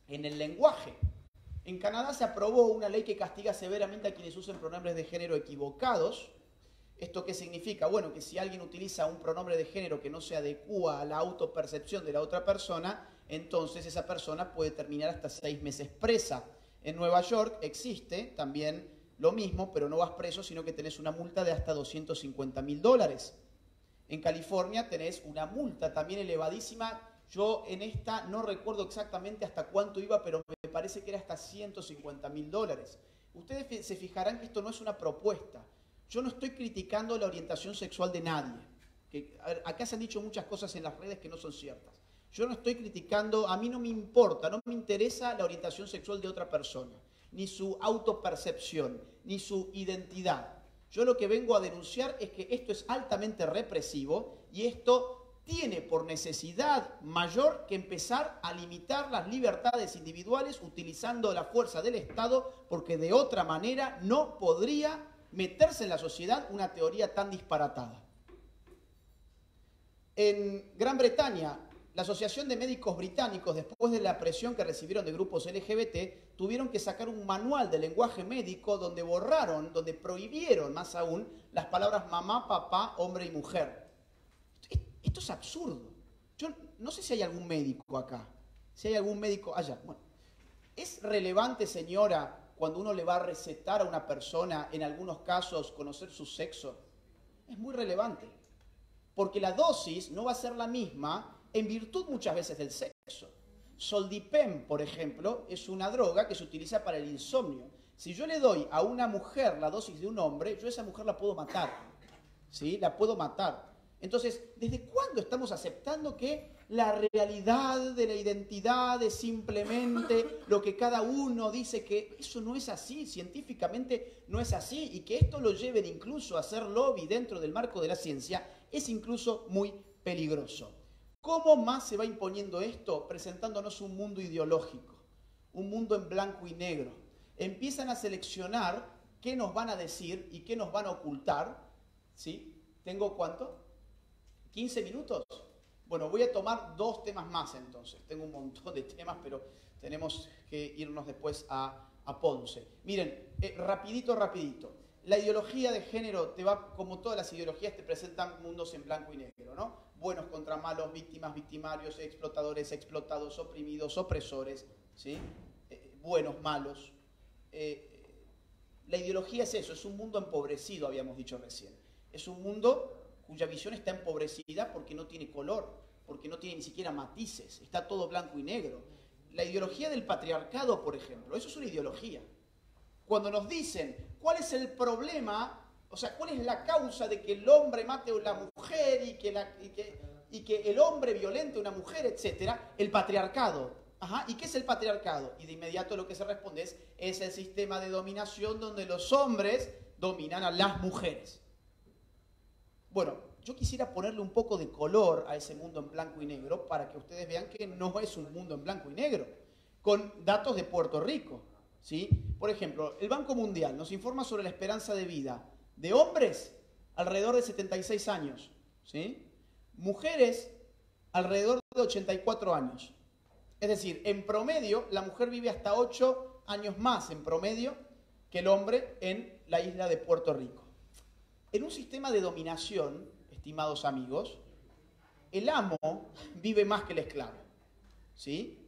En el lenguaje. En Canadá se aprobó una ley que castiga severamente a quienes usen pronombres de género equivocados, ¿Esto qué significa? Bueno, que si alguien utiliza un pronombre de género que no se adecua a la autopercepción de la otra persona, entonces esa persona puede terminar hasta seis meses presa. En Nueva York existe también lo mismo, pero no vas preso, sino que tenés una multa de hasta 250 mil dólares. En California tenés una multa también elevadísima. Yo en esta no recuerdo exactamente hasta cuánto iba, pero me parece que era hasta 150 mil dólares. Ustedes se fijarán que esto no es una propuesta yo no estoy criticando la orientación sexual de nadie. Que, acá se han dicho muchas cosas en las redes que no son ciertas. Yo no estoy criticando, a mí no me importa, no me interesa la orientación sexual de otra persona, ni su autopercepción, ni su identidad. Yo lo que vengo a denunciar es que esto es altamente represivo y esto tiene por necesidad mayor que empezar a limitar las libertades individuales utilizando la fuerza del Estado, porque de otra manera no podría meterse en la sociedad una teoría tan disparatada. En Gran Bretaña, la Asociación de Médicos Británicos, después de la presión que recibieron de grupos LGBT, tuvieron que sacar un manual de lenguaje médico donde borraron, donde prohibieron más aún las palabras mamá, papá, hombre y mujer. Esto es absurdo. Yo no sé si hay algún médico acá, si hay algún médico allá. Bueno, ¿es relevante, señora, cuando uno le va a recetar a una persona, en algunos casos, conocer su sexo, es muy relevante. Porque la dosis no va a ser la misma en virtud muchas veces del sexo. Soldipem, por ejemplo, es una droga que se utiliza para el insomnio. Si yo le doy a una mujer la dosis de un hombre, yo a esa mujer la puedo matar. ¿Sí? La puedo matar. Entonces, ¿desde cuándo estamos aceptando que la realidad de la identidad es simplemente lo que cada uno dice que eso no es así, científicamente no es así, y que esto lo lleven incluso a hacer lobby dentro del marco de la ciencia, es incluso muy peligroso. ¿Cómo más se va imponiendo esto? Presentándonos un mundo ideológico, un mundo en blanco y negro. Empiezan a seleccionar qué nos van a decir y qué nos van a ocultar. ¿Sí? ¿Tengo cuánto? ¿15 minutos? Bueno, voy a tomar dos temas más entonces. Tengo un montón de temas, pero tenemos que irnos después a, Ponce. Miren, eh, rapidito, rapidito. La ideología de género te va, como todas las ideologías, te presentan mundos en blanco y negro, ¿no? Buenos contra malos, víctimas, victimarios, explotadores, explotados, oprimidos, opresores, ¿sí? Eh, buenos, malos. Eh, la ideología es eso, es un mundo empobrecido, habíamos dicho recién. Es un mundo cuya visión está empobrecida porque no tiene color, porque no tiene ni siquiera matices, está todo blanco y negro. La ideología del patriarcado, por ejemplo, eso es una ideología. Cuando nos dicen cuál es el problema, o sea, cuál es la causa de que el hombre mate a la mujer y que, el hombre violente a una mujer, etcétera, el patriarcado. Ajá, ¿y qué es el patriarcado? Y de inmediato lo que se responde es, es el sistema de dominación donde los hombres dominan a las mujeres. Bueno, yo quisiera ponerle un poco de color a ese mundo en blanco y negro para que ustedes vean que no es un mundo en blanco y negro, con datos de Puerto Rico. ¿Sí? Por ejemplo, el Banco Mundial nos informa sobre la esperanza de vida de hombres alrededor de 76 años, ¿sí? mujeres alrededor de 84 años. Es decir, en promedio, la mujer vive hasta 8 años más en promedio que el hombre en la isla de Puerto Rico. En un sistema de dominación, estimados amigos, el amo vive más que el esclavo. ¿Sí?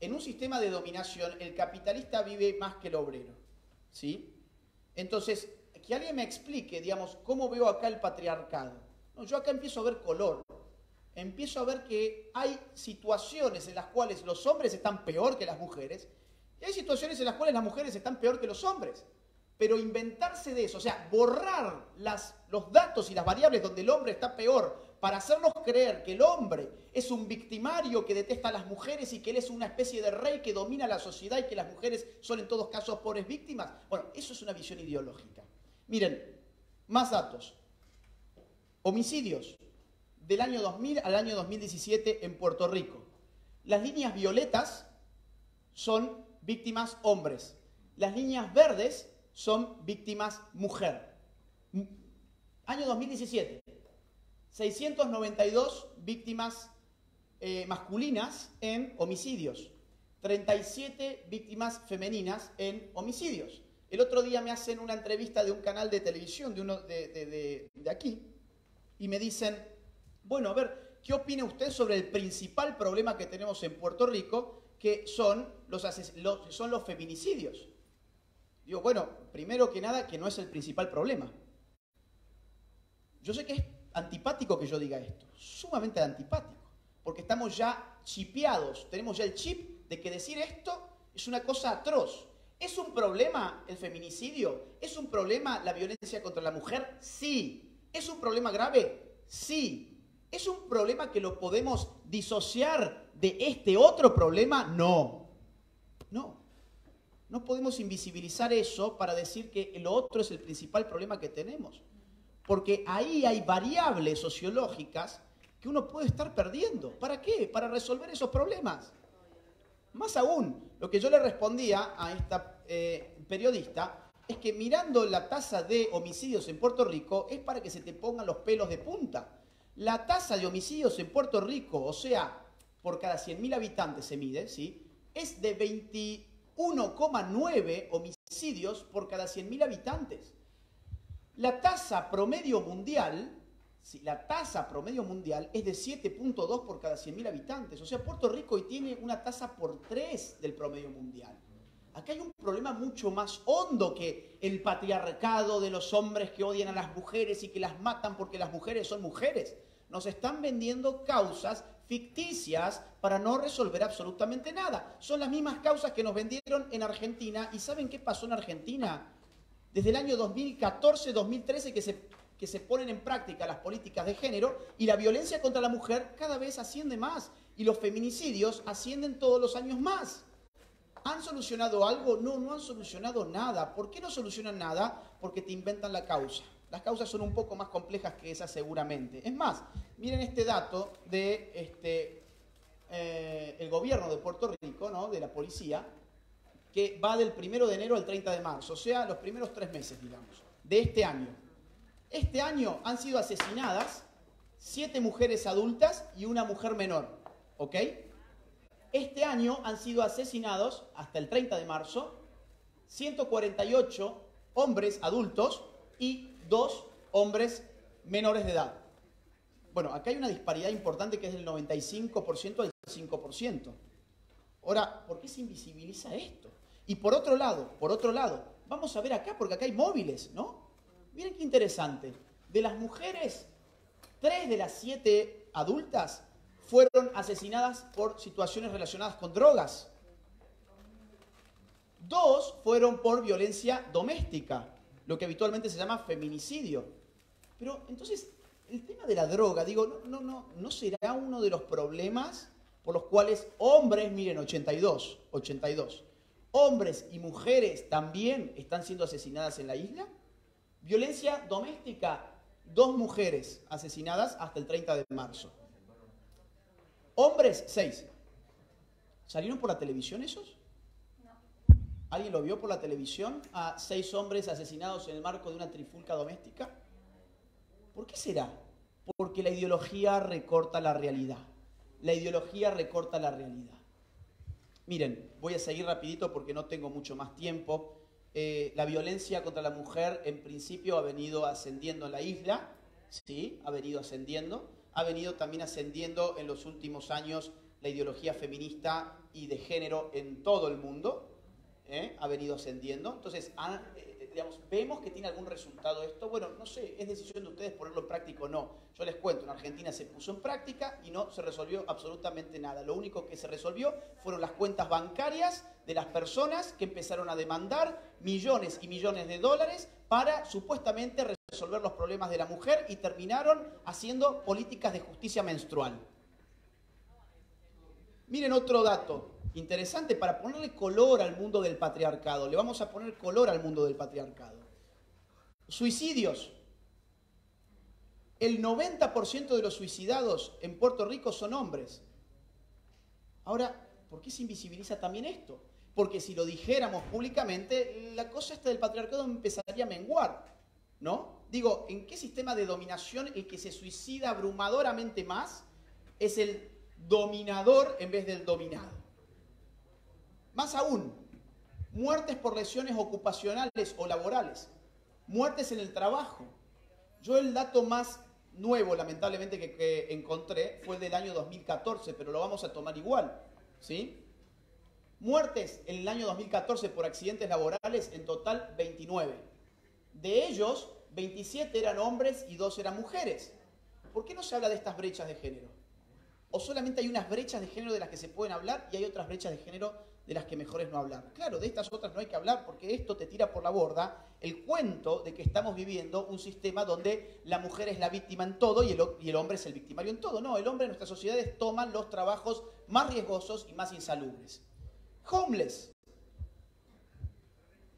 En un sistema de dominación, el capitalista vive más que el obrero. ¿Sí? Entonces, que alguien me explique, digamos, cómo veo acá el patriarcado. No, yo acá empiezo a ver color. Empiezo a ver que hay situaciones en las cuales los hombres están peor que las mujeres y hay situaciones en las cuales las mujeres están peor que los hombres. Pero inventarse de eso, o sea, borrar los datos y las variables donde el hombre está peor para hacernos creer que el hombre es un victimario que detesta a las mujeres y que él es una especie de rey que domina la sociedad y que las mujeres son en todos casos pobres víctimas. Bueno, eso es una visión ideológica. Miren, más datos. Homicidios del año 2000 al año 2017 en Puerto Rico. Las líneas violetas son víctimas hombres. Las líneas verdes son víctimas mujer. Año 2017. 692 víctimas eh, masculinas en homicidios, 37 víctimas femeninas en homicidios. El otro día me hacen una entrevista de un canal de televisión, de uno de, aquí, y me dicen, bueno, a ver, ¿qué opina usted sobre el principal problema que tenemos en Puerto Rico, que son los, son los feminicidios? Digo, bueno, primero que nada, que no es el principal problema. Yo sé que es antipático que yo diga esto, sumamente antipático, porque estamos ya chipeados, tenemos ya el chip de que decir esto es una cosa atroz. ¿Es un problema el feminicidio? ¿Es un problema la violencia contra la mujer? Sí. ¿Es un problema grave? Sí. ¿Es un problema que lo podemos disociar de este otro problema? No. No. No podemos invisibilizar eso para decir que lo otro es el principal problema que tenemos porque ahí hay variables sociológicas que uno puede estar perdiendo. ¿Para qué? Para resolver esos problemas. Más aún, lo que yo le respondía a esta eh, periodista es que mirando la tasa de homicidios en Puerto Rico es para que se te pongan los pelos de punta. La tasa de homicidios en Puerto Rico, o sea, por cada 100.000 habitantes se mide, ¿sí? es de 21,9 homicidios por cada 100.000 habitantes. La tasa promedio mundial, la tasa promedio mundial es de 7.2 por cada 100.000 habitantes. O sea, Puerto Rico hoy tiene una tasa por 3 del promedio mundial. Acá hay un problema mucho más hondo que el patriarcado de los hombres que odian a las mujeres y que las matan porque las mujeres son mujeres. Nos están vendiendo causas ficticias para no resolver absolutamente nada. Son las mismas causas que nos vendieron en Argentina. ¿Y saben qué pasó en Argentina? Desde el año 2014-2013 que se, que se ponen en práctica las políticas de género y la violencia contra la mujer cada vez asciende más y los feminicidios ascienden todos los años más. ¿Han solucionado algo? No, no han solucionado nada. ¿Por qué no solucionan nada? Porque te inventan la causa. Las causas son un poco más complejas que esas seguramente. Es más, miren este dato de este, eh, el gobierno de Puerto Rico, ¿no? de la policía, que va del 1 de enero al 30 de marzo, o sea, los primeros tres meses, digamos, de este año. Este año han sido asesinadas siete mujeres adultas y una mujer menor, ¿ok? Este año han sido asesinados, hasta el 30 de marzo, 148 hombres adultos y dos hombres menores de edad. Bueno, acá hay una disparidad importante que es del 95% al 5%. Ahora, ¿por qué se invisibiliza esto? Y por otro lado, por otro lado, vamos a ver acá, porque acá hay móviles, ¿no? Miren qué interesante. De las mujeres, tres de las siete adultas fueron asesinadas por situaciones relacionadas con drogas. Dos fueron por violencia doméstica, lo que habitualmente se llama feminicidio. Pero entonces, el tema de la droga, digo, no, no, no, ¿no será uno de los problemas por los cuales hombres, miren, 82, 82, hombres y mujeres también están siendo asesinadas en la isla? Violencia doméstica, dos mujeres asesinadas hasta el 30 de marzo. Hombres, seis. ¿Salieron por la televisión esos? ¿Alguien lo vio por la televisión a seis hombres asesinados en el marco de una trifulca doméstica? ¿Por qué será? Porque la ideología recorta la realidad. La ideología recorta la realidad. Miren, voy a seguir rapidito porque no tengo mucho más tiempo. Eh, la violencia contra la mujer en principio ha venido ascendiendo en la isla, sí, ha venido ascendiendo. Ha venido también ascendiendo en los últimos años la ideología feminista y de género en todo el mundo. ¿eh? Ha venido ascendiendo. Entonces, eh, digamos, vemos que tiene algún resultado esto. Bueno, no sé, es decisión de ustedes ponerlo en práctica o no. Yo les cuento, en Argentina se puso en práctica y no se resolvió absolutamente nada. Lo único que se resolvió fueron las cuentas bancarias de las personas que empezaron a demandar millones y millones de dólares para supuestamente resolver los problemas de la mujer y terminaron haciendo políticas de justicia menstrual. Miren otro dato interesante para ponerle color al mundo del patriarcado. Le vamos a poner color al mundo del patriarcado. Suicidios. El 90% de los suicidados en Puerto Rico son hombres. Ahora, ¿por qué se invisibiliza también esto? Porque si lo dijéramos públicamente, la cosa esta del patriarcado empezaría a menguar, ¿no? Digo, ¿en qué sistema de dominación el que se suicida abrumadoramente más es el dominador en vez del dominado? Más aún, muertes por lesiones ocupacionales o laborales, muertes en el trabajo. Yo el dato más nuevo, lamentablemente, que, encontré fue el del año 2014, pero lo vamos a tomar igual, ¿sí? Muertes en el año 2014 por accidentes laborales, en total 29. De ellos, 27 eran hombres y 2 eran mujeres. ¿Por qué no se habla de estas brechas de género? ¿O solamente hay unas brechas de género de las que se pueden hablar y hay otras brechas de género de las que mejor es no hablar? Claro, de estas otras no hay que hablar porque esto te tira por la borda el cuento de que estamos viviendo un sistema donde la mujer es la víctima en todo y el, y el hombre es el victimario en todo. No, el hombre en nuestras sociedades toma los trabajos más riesgosos y más insalubres. Homeless.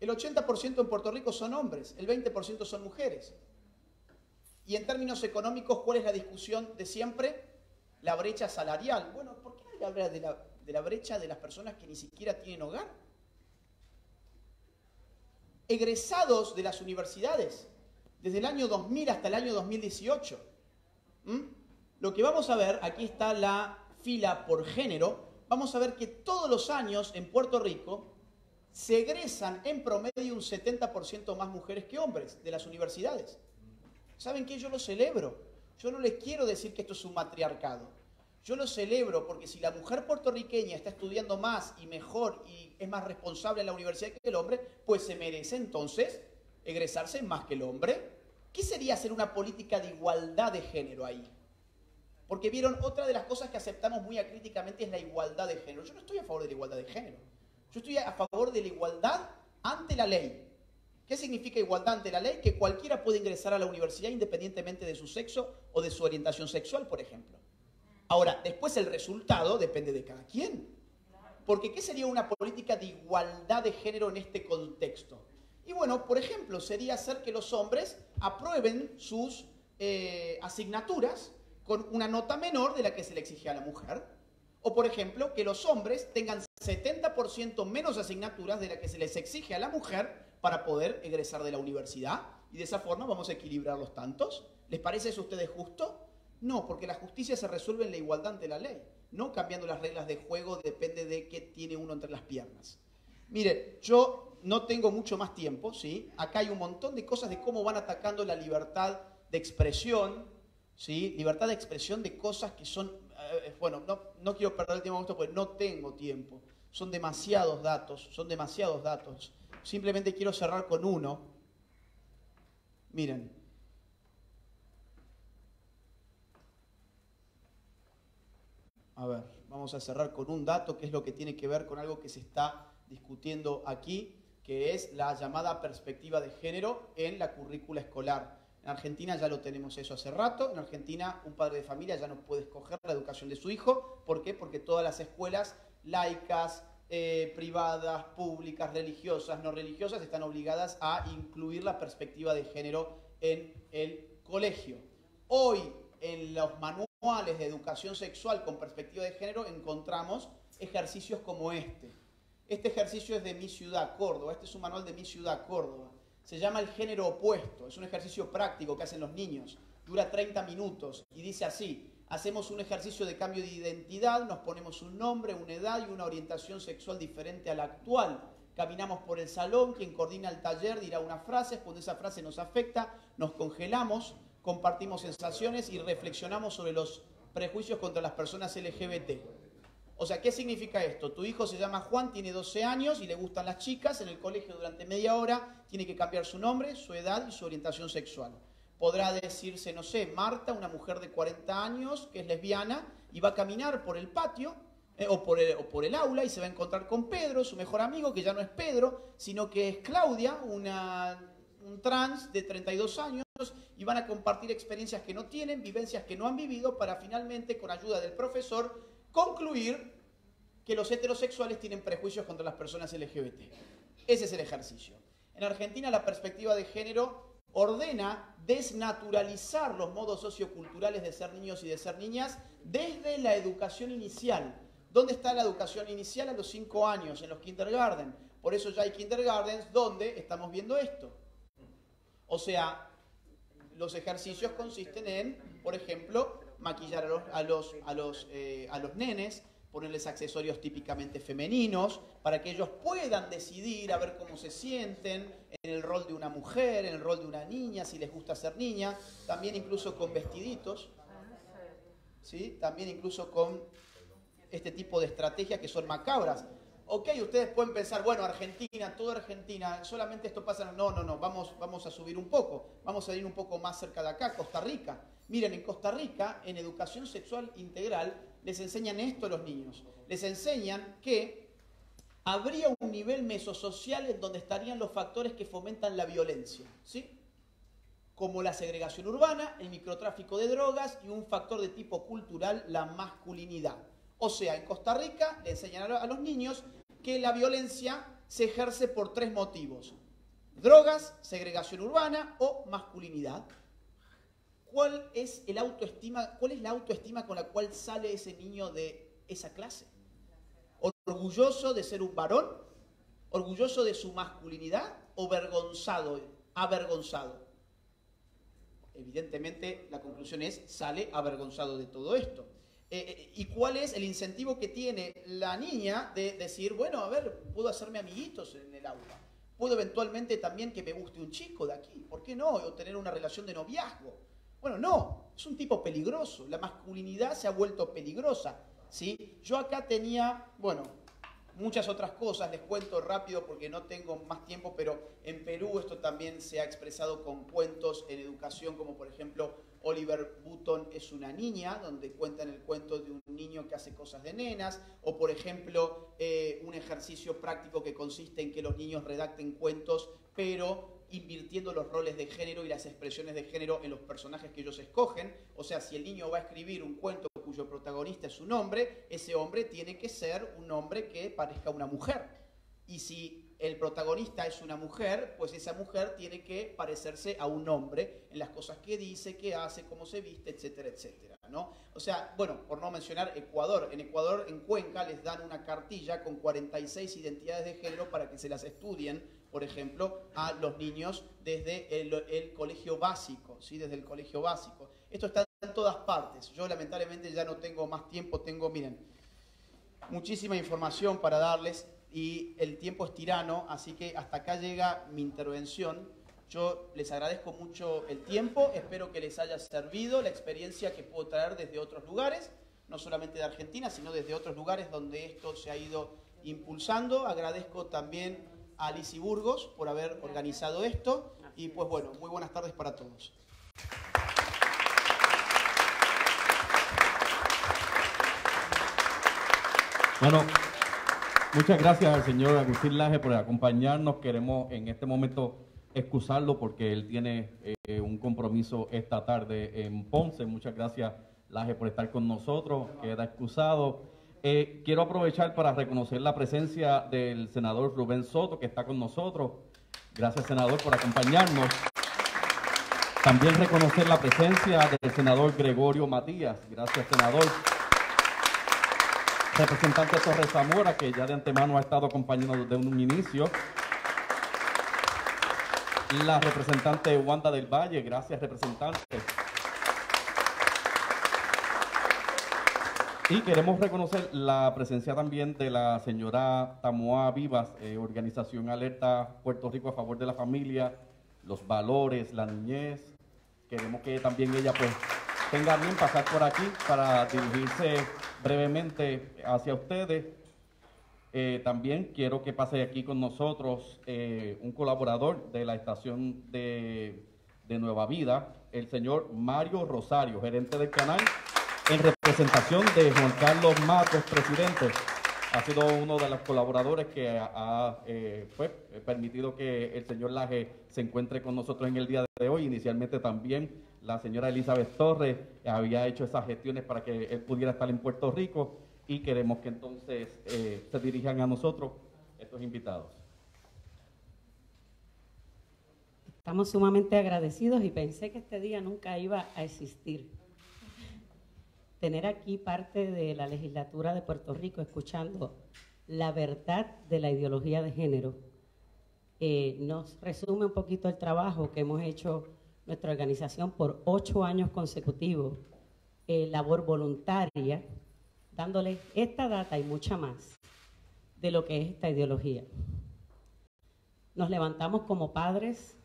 El 80% en Puerto Rico son hombres, el 20% son mujeres. Y en términos económicos, ¿cuál es la discusión de siempre? La brecha salarial. Bueno, ¿por qué nadie habla de la, de la brecha de las personas que ni siquiera tienen hogar? Egresados de las universidades, desde el año 2000 hasta el año 2018. ¿Mm? Lo que vamos a ver, aquí está la fila por género, vamos a ver que todos los años en Puerto Rico se egresan en promedio un 70% más mujeres que hombres de las universidades. ¿Saben qué? Yo lo celebro. Yo no les quiero decir que esto es un matriarcado. Yo lo celebro porque si la mujer puertorriqueña está estudiando más y mejor y es más responsable en la universidad que el hombre, pues se merece entonces egresarse más que el hombre. ¿Qué sería hacer una política de igualdad de género ahí? Porque vieron, otra de las cosas que aceptamos muy acríticamente es la igualdad de género. Yo no estoy a favor de la igualdad de género. Yo estoy a favor de la igualdad ante la ley. ¿Qué significa igualdad ante la ley? Que cualquiera puede ingresar a la universidad independientemente de su sexo o de su orientación sexual, por ejemplo. Ahora, después el resultado depende de cada quien. Porque ¿qué sería una política de igualdad de género en este contexto? Y bueno, por ejemplo, sería hacer que los hombres aprueben sus eh, asignaturas con una nota menor de la que se le exige a la mujer. O, por ejemplo, que los hombres tengan 70% menos asignaturas de la que se les exige a la mujer para poder egresar de la universidad. Y de esa forma vamos a equilibrar los tantos. ¿Les parece eso a ustedes justo? No, porque la justicia se resuelve en la igualdad ante la ley. No cambiando las reglas de juego depende de qué tiene uno entre las piernas. Mire, yo no tengo mucho más tiempo, ¿sí? Acá hay un montón de cosas de cómo van atacando la libertad de expresión, ¿sí? Libertad de expresión de cosas que son, eh, bueno, no, no, quiero perder el tiempo con esto porque no tengo tiempo. Son demasiados datos, son demasiados datos. Simplemente quiero cerrar con uno. Miren. A ver, vamos a cerrar con un dato que es lo que tiene que ver con algo que se está discutiendo aquí, que es la llamada perspectiva de género en la currícula escolar. En Argentina ya lo tenemos eso hace rato. En Argentina un padre de familia ya no puede escoger la educación de su hijo. ¿Por qué? Porque todas las escuelas laicas, eh, privadas, públicas, religiosas, no religiosas, están obligadas a incluir la perspectiva de género en el colegio. Hoy en los manuales de educación sexual con perspectiva de género encontramos ejercicios como este. Este ejercicio es de mi ciudad, Córdoba. Este es un manual de mi ciudad, Córdoba. Se llama el género opuesto. Es un ejercicio práctico que hacen los niños. Dura 30 minutos y dice así. Hacemos un ejercicio de cambio de identidad, nos ponemos un nombre, una edad y una orientación sexual diferente a la actual. Caminamos por el salón, quien coordina el taller dirá una frase, cuando esa frase nos afecta, nos congelamos, compartimos sensaciones y reflexionamos sobre los prejuicios contra las personas LGBT. O sea, ¿qué significa esto? Tu hijo se llama Juan, tiene 12 años y le gustan las chicas. En el colegio durante media hora tiene que cambiar su nombre, su edad y su orientación sexual. Podrá decirse, no sé, Marta, una mujer de 40 años que es lesbiana y va a caminar por el patio eh, o, por el, o, por el, aula y se va a encontrar con Pedro, su mejor amigo, que ya no es Pedro, sino que es Claudia, una, un trans de 32 años, y van a compartir experiencias que no tienen, vivencias que no han vivido, para finalmente, con ayuda del profesor, concluir que los heterosexuales tienen prejuicios contra las personas LGBT. Ese es el ejercicio. En Argentina la perspectiva de género ordena desnaturalizar los modos socioculturales de ser niños y de ser niñas desde la educación inicial. ¿Dónde está la educación inicial? A los cinco años, en los kindergarten. Por eso ya hay kindergartens donde estamos viendo esto. O sea, los ejercicios consisten en, por ejemplo, maquillar a los, a los, eh, a los nenes, ponerles accesorios típicamente femeninos, para que ellos puedan decidir a ver cómo se sienten en el rol de una mujer, en el rol de una niña, si les gusta ser niña, también incluso con vestiditos, ¿sí? también incluso con este tipo de estrategias que son macabras. Ok, ustedes pueden pensar, bueno, Argentina, toda Argentina, solamente esto pasa. No, no, no, vamos, vamos a subir un poco, vamos a ir un poco más cerca de acá, Costa Rica. Miren, en Costa Rica, en educación sexual integral, les enseñan esto a los niños. Les enseñan que habría un nivel mesosocial en donde estarían los factores que fomentan la violencia, ¿sí? Como la segregación urbana, el microtráfico de drogas y un factor de tipo cultural, la masculinidad. O sea, en Costa Rica le enseñan a los niños que la violencia se ejerce por tres motivos. Drogas, segregación urbana o masculinidad. ¿Cuál es, el autoestima, ¿Cuál es la autoestima con la cual sale ese niño de esa clase? ¿Orgulloso de ser un varón? ¿Orgulloso de su masculinidad? ¿O vergonzado, avergonzado? Evidentemente la conclusión es, sale avergonzado de todo esto. Eh, eh, ¿Y cuál es el incentivo que tiene la niña de decir, bueno, a ver, puedo hacerme amiguitos en el aula? Puedo eventualmente también que me guste un chico de aquí, ¿por qué no? O tener una relación de noviazgo. Bueno, no, es un tipo peligroso. La masculinidad se ha vuelto peligrosa. ¿Sí? Yo acá tenía, bueno, muchas otras cosas, les cuento rápido porque no tengo más tiempo, pero en Perú esto también se ha expresado con cuentos en educación, como por ejemplo Oliver Button es una niña, donde cuentan el cuento de un niño que hace cosas de nenas, o por ejemplo eh, un ejercicio práctico que consiste en que los niños redacten cuentos, pero invirtiendo los roles de género y las expresiones de género en los personajes que ellos escogen. O sea, si el niño va a escribir un cuento cuyo protagonista es un hombre, ese hombre tiene que ser un hombre que parezca una mujer. Y si el protagonista es una mujer, pues esa mujer tiene que parecerse a un hombre en las cosas que dice, que hace, cómo se viste, etcétera, etcétera. ¿no? O sea, bueno, por no mencionar Ecuador, en Ecuador, en Cuenca, les dan una cartilla con 46 identidades de género para que se las estudien por ejemplo, a los niños desde el, colegio básico, ¿sí? desde el colegio básico. Esto está en todas partes. Yo lamentablemente ya no tengo más tiempo, tengo, miren, muchísima información para darles. y el tiempo es tirano, así que hasta acá llega mi intervención. Yo les agradezco mucho el tiempo, espero que les haya servido la experiencia que puedo traer desde otros lugares, no solamente de Argentina, sino desde otros lugares donde esto se ha ido impulsando. Agradezco también a Alicia Burgos por haber organizado esto y pues bueno, muy buenas tardes para todos. Bueno, muchas gracias al señor Agustín Laje por acompañarnos. Queremos en este momento excusarlo porque él tiene eh, un compromiso esta tarde en Ponce. Muchas gracias, Laje, por estar con nosotros. Queda excusado. Eh, quiero aprovechar para reconocer la presencia del senador Rubén Soto, que está con nosotros. Gracias, senador, por acompañarnos. También reconocer la presencia del senador Gregorio Matías. Gracias, senador representante Torres Zamora, que ya de antemano ha estado acompañando desde un inicio. La representante Wanda del Valle, gracias representante. Y queremos reconocer la presencia también de la señora Tamoa Vivas, eh, Organización Alerta Puerto Rico a favor de la familia, los valores, la niñez. Queremos que también ella pues tenga bien pasar por aquí para dirigirse brevemente hacia ustedes. Eh, también quiero que pase aquí con nosotros eh, un colaborador de la estación de, de, Nueva Vida, el señor Mario Rosario, gerente del canal, en representación de Juan Carlos Matos, presidente. Ha sido uno de los colaboradores que ha eh, pues, permitido que el señor Laje se encuentre con nosotros en el día de hoy. Inicialmente también la señora Elizabeth Torres había hecho esas gestiones para que él pudiera estar en Puerto Rico y queremos que entonces eh, se dirijan a nosotros estos invitados. Estamos sumamente agradecidos y pensé que este día nunca iba a existir. Tener aquí parte de la legislatura de Puerto Rico escuchando la verdad de la ideología de género eh, nos resume un poquito el trabajo que hemos hecho nuestra organización por ocho años consecutivos, eh, labor voluntaria, dándole esta data y mucha más de lo que es esta ideología. Nos levantamos como padres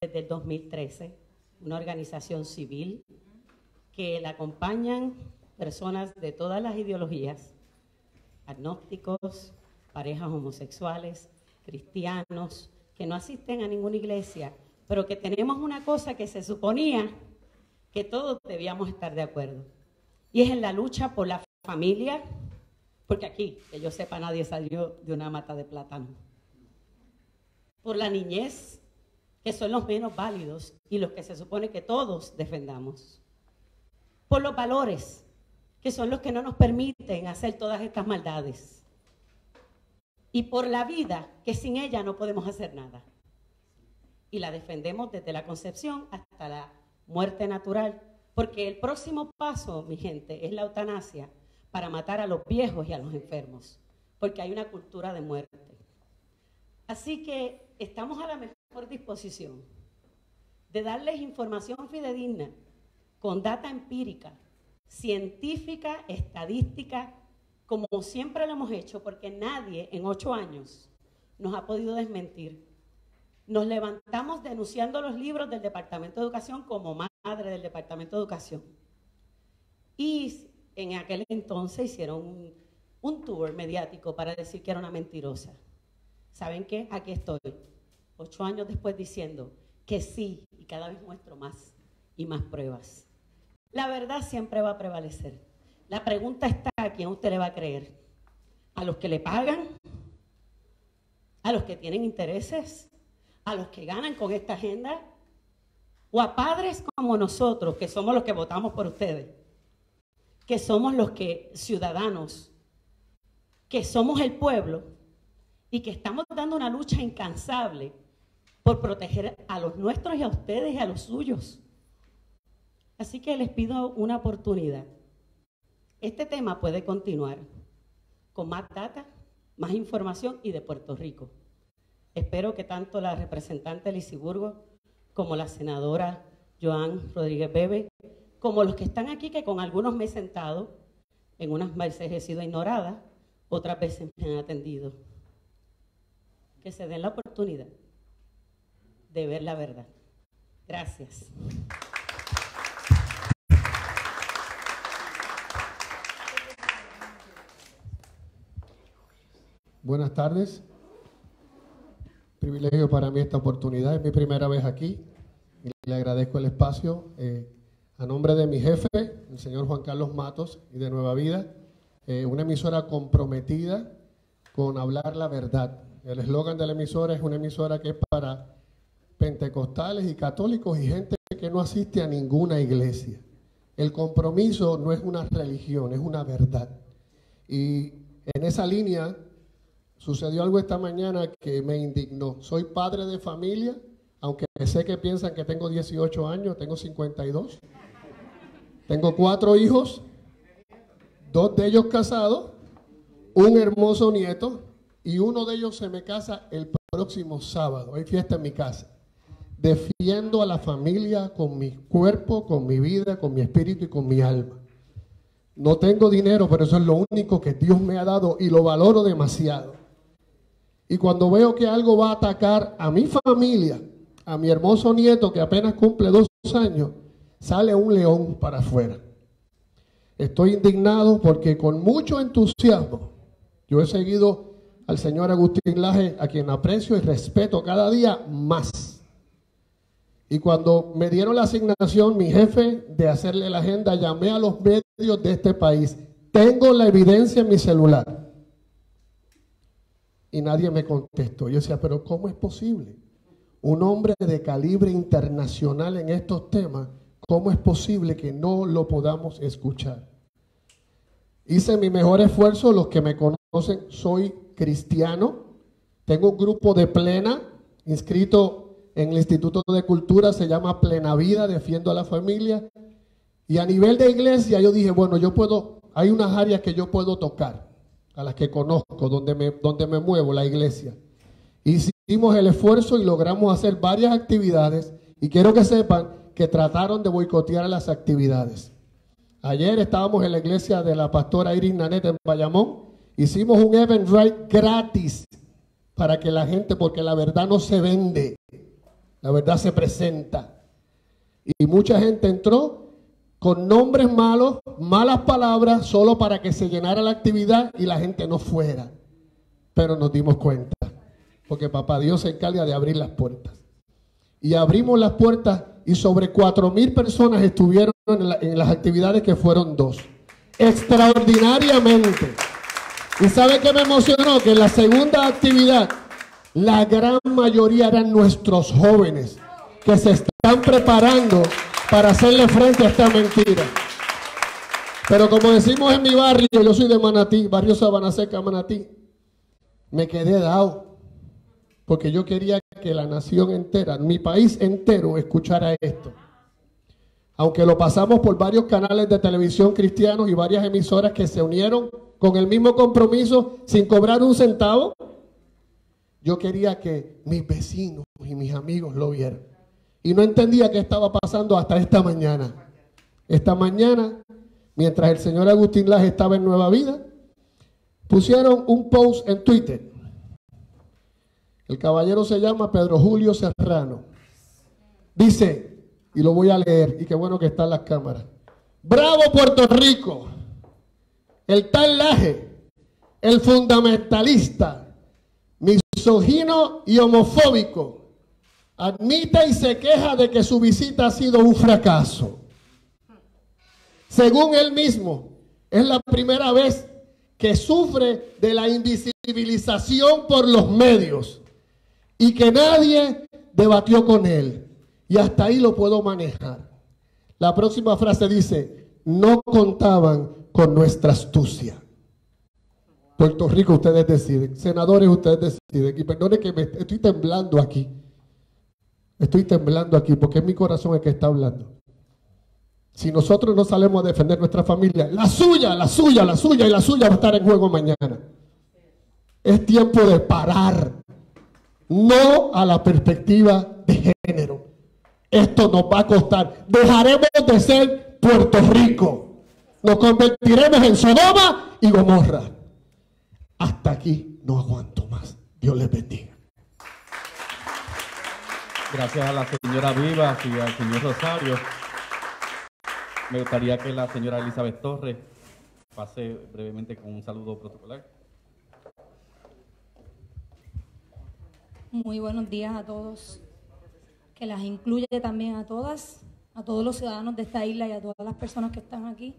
desde el 2013, una organización civil que la acompañan personas de todas las ideologías, agnósticos, parejas homosexuales, cristianos, que no asisten a ninguna iglesia, pero que tenemos una cosa que se suponía que todos debíamos estar de acuerdo. Y es en la lucha por la familia, porque aquí, que yo sepa, nadie salió de una mata de plátano. Por la niñez, que son los menos válidos y los que se supone que todos defendamos. Por los valores, que son los que no nos permiten hacer todas estas maldades. Y por la vida, que sin ella no podemos hacer nada y la defendemos desde la concepción hasta la muerte natural, porque el próximo paso, mi gente, es la eutanasia para matar a los viejos y a los enfermos, porque hay una cultura de muerte. Así que estamos a la mejor disposición de darles información fidedigna, con data empírica, científica, estadística, como siempre lo hemos hecho, porque nadie en ocho años nos ha podido desmentir nos levantamos denunciando los libros del Departamento de Educación como madre del Departamento de Educación. Y en aquel entonces hicieron un, tour mediático para decir que era una mentirosa. ¿Saben qué? Aquí estoy, ocho años después diciendo que sí, y cada vez muestro más y más pruebas. La verdad siempre va a prevalecer. La pregunta está a quién usted le va a creer. ¿A los que le pagan? ¿A los que tienen intereses? A los que ganan con esta agenda o a padres como nosotros, que somos los que votamos por ustedes, que somos los que ciudadanos, que somos el pueblo y que estamos dando una lucha incansable por proteger a los nuestros y a ustedes y a los suyos. Así que les pido una oportunidad. Este tema puede continuar con más data, más información y de Puerto Rico. Espero que tanto la representante Lisiburgo como la senadora Joan Rodríguez Bebe, como los que están aquí, que con algunos me he sentado, en unas veces he sido ignorada, otras veces me han atendido. que se den la oportunidad de ver la verdad. Gracias. Buenas tardes. Privilegio para mí esta oportunidad. Es mi primera vez aquí. Y le agradezco el espacio. Eh, a nombre de mi jefe, el señor Juan Carlos Matos y de Nueva Vida, eh, una emisora comprometida con hablar la verdad. El eslogan de la emisora es una emisora que es para pentecostales y católicos y gente que no asiste a ninguna iglesia. El compromiso no es una religión, es una verdad. Y en esa línea sucedió algo esta mañana que me indignó. Soy padre de familia, aunque sé que piensan que tengo 18 años, tengo 52. Tengo cuatro hijos, dos de ellos casados, un hermoso nieto y uno de ellos se me casa el próximo sábado. Hay fiesta en mi casa. Defiendo a la familia con mi cuerpo, con mi vida, con mi espíritu y con mi alma. No tengo dinero, pero eso es lo único que Dios me ha dado y lo valoro demasiado. Y cuando veo que algo va a atacar a mi familia, a mi hermoso nieto que apenas cumple dos años, sale un león para afuera. Estoy indignado porque con mucho entusiasmo yo he seguido al señor Agustín Laje, a quien aprecio y respeto cada día más. Y cuando me dieron la asignación, mi jefe, de hacerle la agenda, llamé a los medios de este país. Tengo la evidencia en mi celular. Y nadie me contestó. Yo decía, pero ¿cómo es posible? Un hombre de calibre internacional en estos temas ¿Cómo es posible que no lo podamos escuchar? Hice mi mejor esfuerzo, los que me conocen, soy cristiano, tengo un grupo de plena inscrito en el Instituto de Cultura, se llama Plena Vida, defiendo a la familia. Y a nivel de iglesia yo dije, bueno, yo puedo, hay unas áreas que yo puedo tocar, a las que conozco, donde me, donde me muevo, la iglesia. Hicimos el esfuerzo y logramos hacer varias actividades. Y quiero que sepan que trataron de boicotear las actividades. Ayer estábamos en la iglesia de la pastora Iris Nanette en Bayamón. Hicimos un event right gratis para que la gente, porque la verdad no se vende, la verdad se presenta. Y mucha gente entró con nombres malos, malas palabras, solo para que se llenara la actividad y la gente no fuera. Pero nos dimos cuenta, porque papá Dios se encarga de abrir las puertas. Y abrimos las puertas y sobre cuatro mil personas estuvieron en, las actividades que fueron dos. Extraordinariamente. ¿Y sabe qué me emocionó? Que en la segunda actividad la gran mayoría eran nuestros jóvenes que se están preparando para hacerle frente a esta mentira. Pero como decimos en mi barrio, yo soy de Manatí, barrio Sabana Seca, Manatí, me quedé dado porque yo quería que la nación entera, mi país entero, escuchara esto. Aunque lo pasamos por varios canales de televisión cristianos y varias emisoras que se unieron con el mismo compromiso sin cobrar un centavo, yo quería que mis vecinos y mis amigos lo vieran. Y no entendía qué estaba pasando hasta esta mañana. Esta mañana, mientras el señor Agustín Laje estaba en Nueva Vida, pusieron un post en Twitter el caballero se llama Pedro Julio Serrano. Dice, y lo voy a leer, y qué bueno que están las cámaras. Bravo Puerto Rico, el tal Laje, el fundamentalista, misógino y homofóbico, admite y se queja de que su visita ha sido un fracaso. Según él mismo, es la primera vez que sufre de la invisibilización por los medios y que nadie debatió con él. Y hasta ahí lo puedo manejar. La próxima frase dice, no contaban con nuestra astucia. Puerto Rico, ustedes deciden. Senadores, ustedes deciden. Y perdone que me estoy temblando aquí. Estoy temblando aquí porque es mi corazón el que está hablando. Si nosotros no salimos a defender nuestra familia, la suya, la suya, la suya y la suya va a estar en juego mañana. Es tiempo de parar no a la perspectiva de género. Esto nos va a costar. Dejaremos de ser Puerto Rico. Nos convertiremos en Sodoma y Gomorra. Hasta aquí no aguanto más. Dios les bendiga. Gracias a la señora Vivas y al señor Rosario. Me gustaría que la señora Elizabeth Torres pase brevemente con un saludo protocolar. Muy buenos días a todos. Que las incluye también a todas, a todos los ciudadanos de esta isla y a todas las personas que están aquí.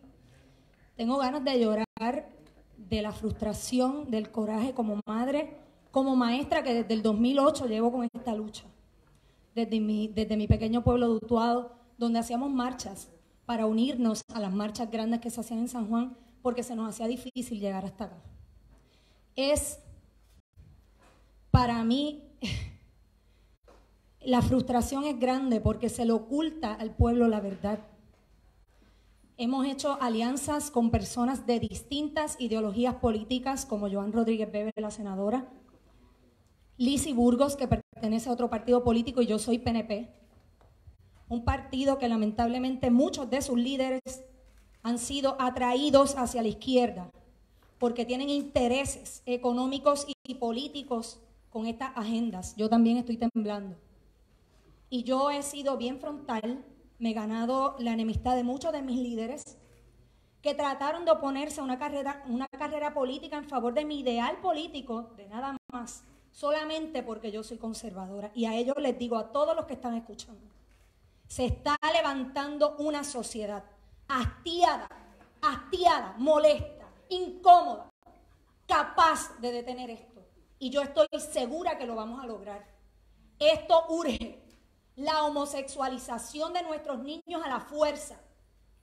Tengo ganas de llorar de la frustración, del coraje como madre, como maestra que desde el 2008 llevo con esta lucha. Desde mi, desde mi pequeño pueblo de Utuado, donde hacíamos marchas para unirnos a las marchas grandes que se hacían en San Juan, porque se nos hacía difícil llegar hasta acá. Es para mí <laughs> la frustración es grande porque se le oculta al pueblo la verdad. Hemos hecho alianzas con personas de distintas ideologías políticas, como Joan Rodríguez Bebe, la senadora, Lisi Burgos, que pertenece a otro partido político, y yo soy PNP. Un partido que lamentablemente muchos de sus líderes han sido atraídos hacia la izquierda porque tienen intereses económicos y políticos con estas agendas. Yo también estoy temblando. Y yo he sido bien frontal, me he ganado la enemistad de muchos de mis líderes que trataron de oponerse a una carrera, una carrera política en favor de mi ideal político, de nada más, solamente porque yo soy conservadora. Y a ellos les digo, a todos los que están escuchando, se está levantando una sociedad hastiada, hastiada, molesta, incómoda, capaz de detener esto y yo estoy segura que lo vamos a lograr. Esto urge la homosexualización de nuestros niños a la fuerza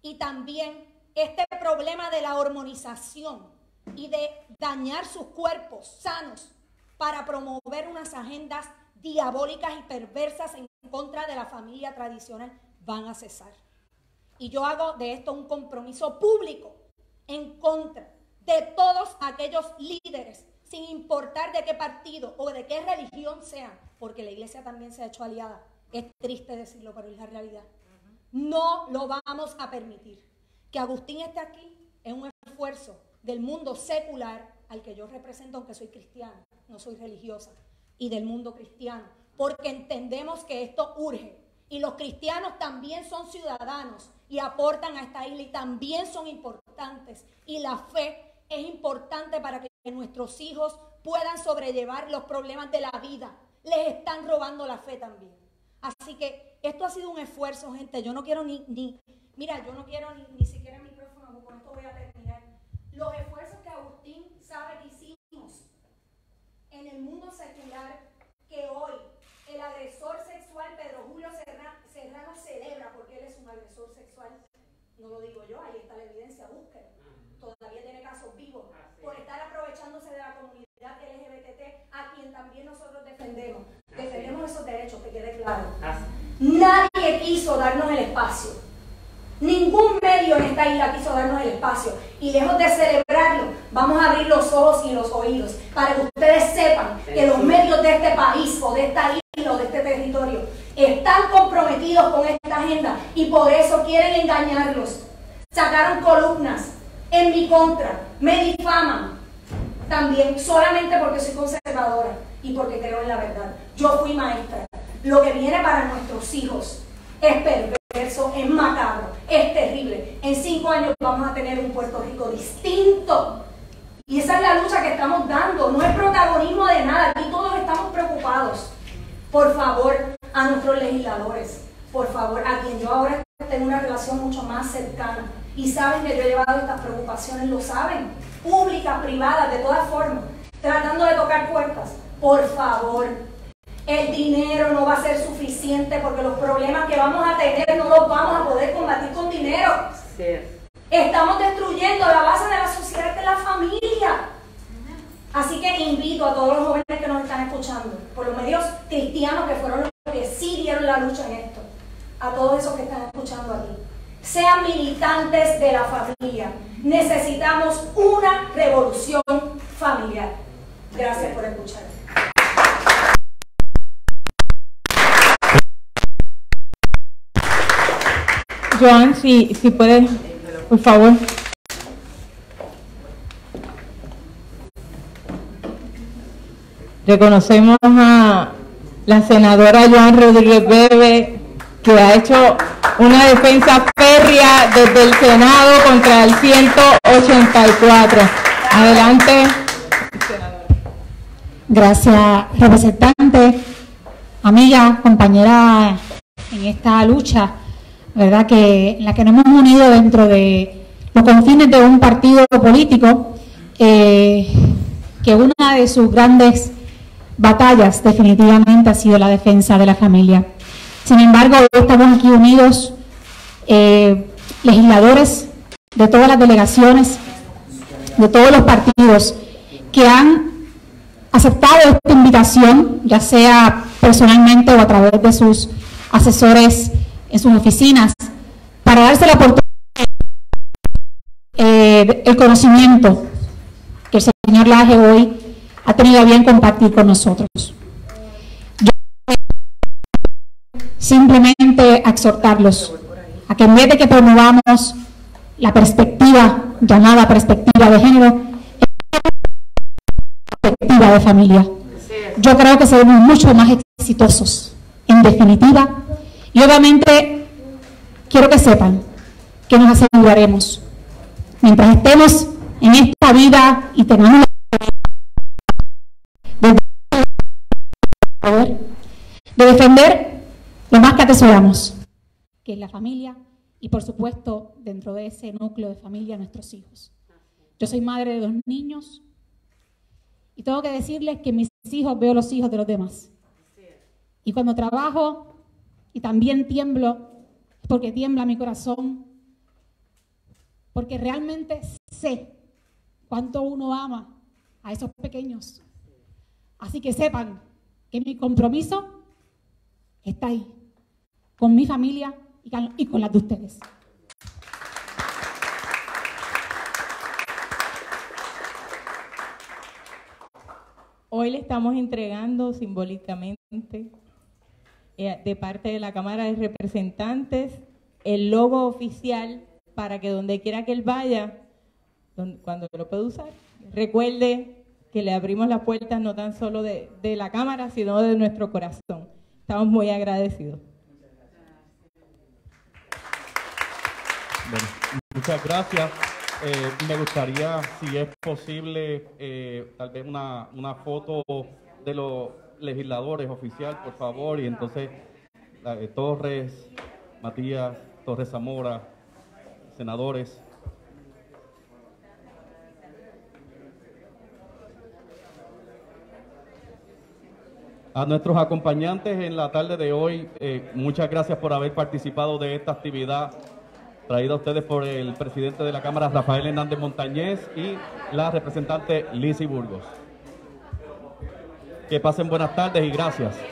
y también este problema de la hormonización y de dañar sus cuerpos sanos para promover unas agendas diabólicas y perversas en contra de la familia tradicional van a cesar. Y yo hago de esto un compromiso público en contra de todos aquellos líderes sin importar de qué partido o de qué religión sean, porque la iglesia también se ha hecho aliada. Es triste decirlo, pero es la realidad. No lo vamos a permitir. Que Agustín esté aquí es un esfuerzo del mundo secular al que yo represento, aunque soy cristiana, no soy religiosa, y del mundo cristiano, porque entendemos que esto urge. Y los cristianos también son ciudadanos y aportan a esta isla y también son importantes. Y la fe es importante para que nuestros hijos puedan sobrellevar los problemas de la vida. Les están robando la fe también. Así que esto ha sido un esfuerzo, gente. Yo no quiero ni, ni mira, yo no quiero ni, ni siquiera el micrófono, con esto voy a terminar. Los esfuerzos que Agustín sabe que hicimos en el mundo secular, que hoy el agresor sexual Pedro Julio Serrano, celebra porque él es un agresor sexual. No lo digo yo, ahí está la evidencia, búsquela. Todavía tiene casos vivos por estar aprovechándose de la comunidad LGBT, a quien también nosotros defendemos. Defendemos esos derechos, que quede claro. Nadie quiso darnos el espacio. Ningún medio en esta isla quiso darnos el espacio. Y lejos de celebrarlo, vamos a abrir los ojos y los oídos para que ustedes sepan que los medios de este país o de esta isla o de este territorio están comprometidos con esta agenda y por eso quieren engañarlos. Sacaron columnas en mi contra, me difaman también solamente porque soy conservadora y porque creo en la verdad. Yo fui maestra. Lo que viene para nuestros hijos es perverso, es macabro, es terrible. En cinco años vamos a tener un Puerto Rico distinto. Y esa es la lucha que estamos dando. No es protagonismo de nada. Aquí todos estamos preocupados. Por favor, a nuestros legisladores, por favor, a quien yo ahora tengo una relación mucho más cercana, y saben que yo he llevado estas preocupaciones, lo saben, públicas, privadas, de todas formas, tratando de tocar puertas. Por favor, el dinero no va a ser suficiente porque los problemas que vamos a tener no los vamos a poder combatir con dinero. Estamos destruyendo la base de la sociedad de la familia. Así que invito a todos los jóvenes que nos están escuchando, por los medios cristianos que fueron los que sí dieron la lucha en esto, a todos esos que están escuchando aquí sean militantes de la familia. Necesitamos una revolución familiar. Gracias por escuchar. Joan, si, si puedes, por favor. Reconocemos a la senadora Joan Rodríguez Bebe, que ha hecho una defensa férrea desde el Senado contra el 184. Adelante. Gracias, representante, amiga, compañera en esta lucha, ¿verdad? Que en la que nos hemos unido dentro de los confines de un partido político eh, que una de sus grandes batallas definitivamente ha sido la defensa de la familia. Sin embargo, hoy estamos aquí unidos, eh, legisladores de todas las delegaciones, de todos los partidos, que han aceptado esta invitación, ya sea personalmente o a través de sus asesores en sus oficinas, para darse la oportunidad, eh, el conocimiento que el señor Laje hoy ha tenido a bien compartir con nosotros. Yo simplemente exhortarlos a que en vez de que promovamos la perspectiva llamada perspectiva de género, perspectiva de familia. Yo creo que seremos mucho más exitosos, en definitiva. Y obviamente quiero que sepan que nos aseguraremos, mientras estemos en esta vida y tengamos de, de defender lo más que atesoramos, que es la familia y por supuesto dentro de ese núcleo de familia nuestros hijos. Yo soy madre de dos niños, y tengo que decirles que mis hijos veo los hijos de los demás. Y cuando trabajo y también tiemblo, porque tiembla mi corazón, porque realmente sé cuánto uno ama a esos pequeños. Así que sepan que mi compromiso está ahí, con mi familia y con la de ustedes. Hoy le estamos entregando simbólicamente eh, de parte de la Cámara de Representantes el logo oficial para que donde quiera que él vaya, cuando lo pueda usar, recuerde que le abrimos las puertas no tan solo de, de la Cámara, sino de nuestro corazón. Estamos muy agradecidos. Bueno, muchas gracias. Eh, me gustaría, si es posible, eh, tal vez una, una, foto de los legisladores oficial, por favor, y entonces eh, Torres, Matías, Torres Zamora, senadores. A nuestros acompañantes en la tarde de hoy, muchas gracias por haber participado de esta actividad traída a ustedes por el presidente de la Cámara, Rafael Hernández Montañez, y la representante Lizzie Burgos. Que pasen buenas tardes y gracias.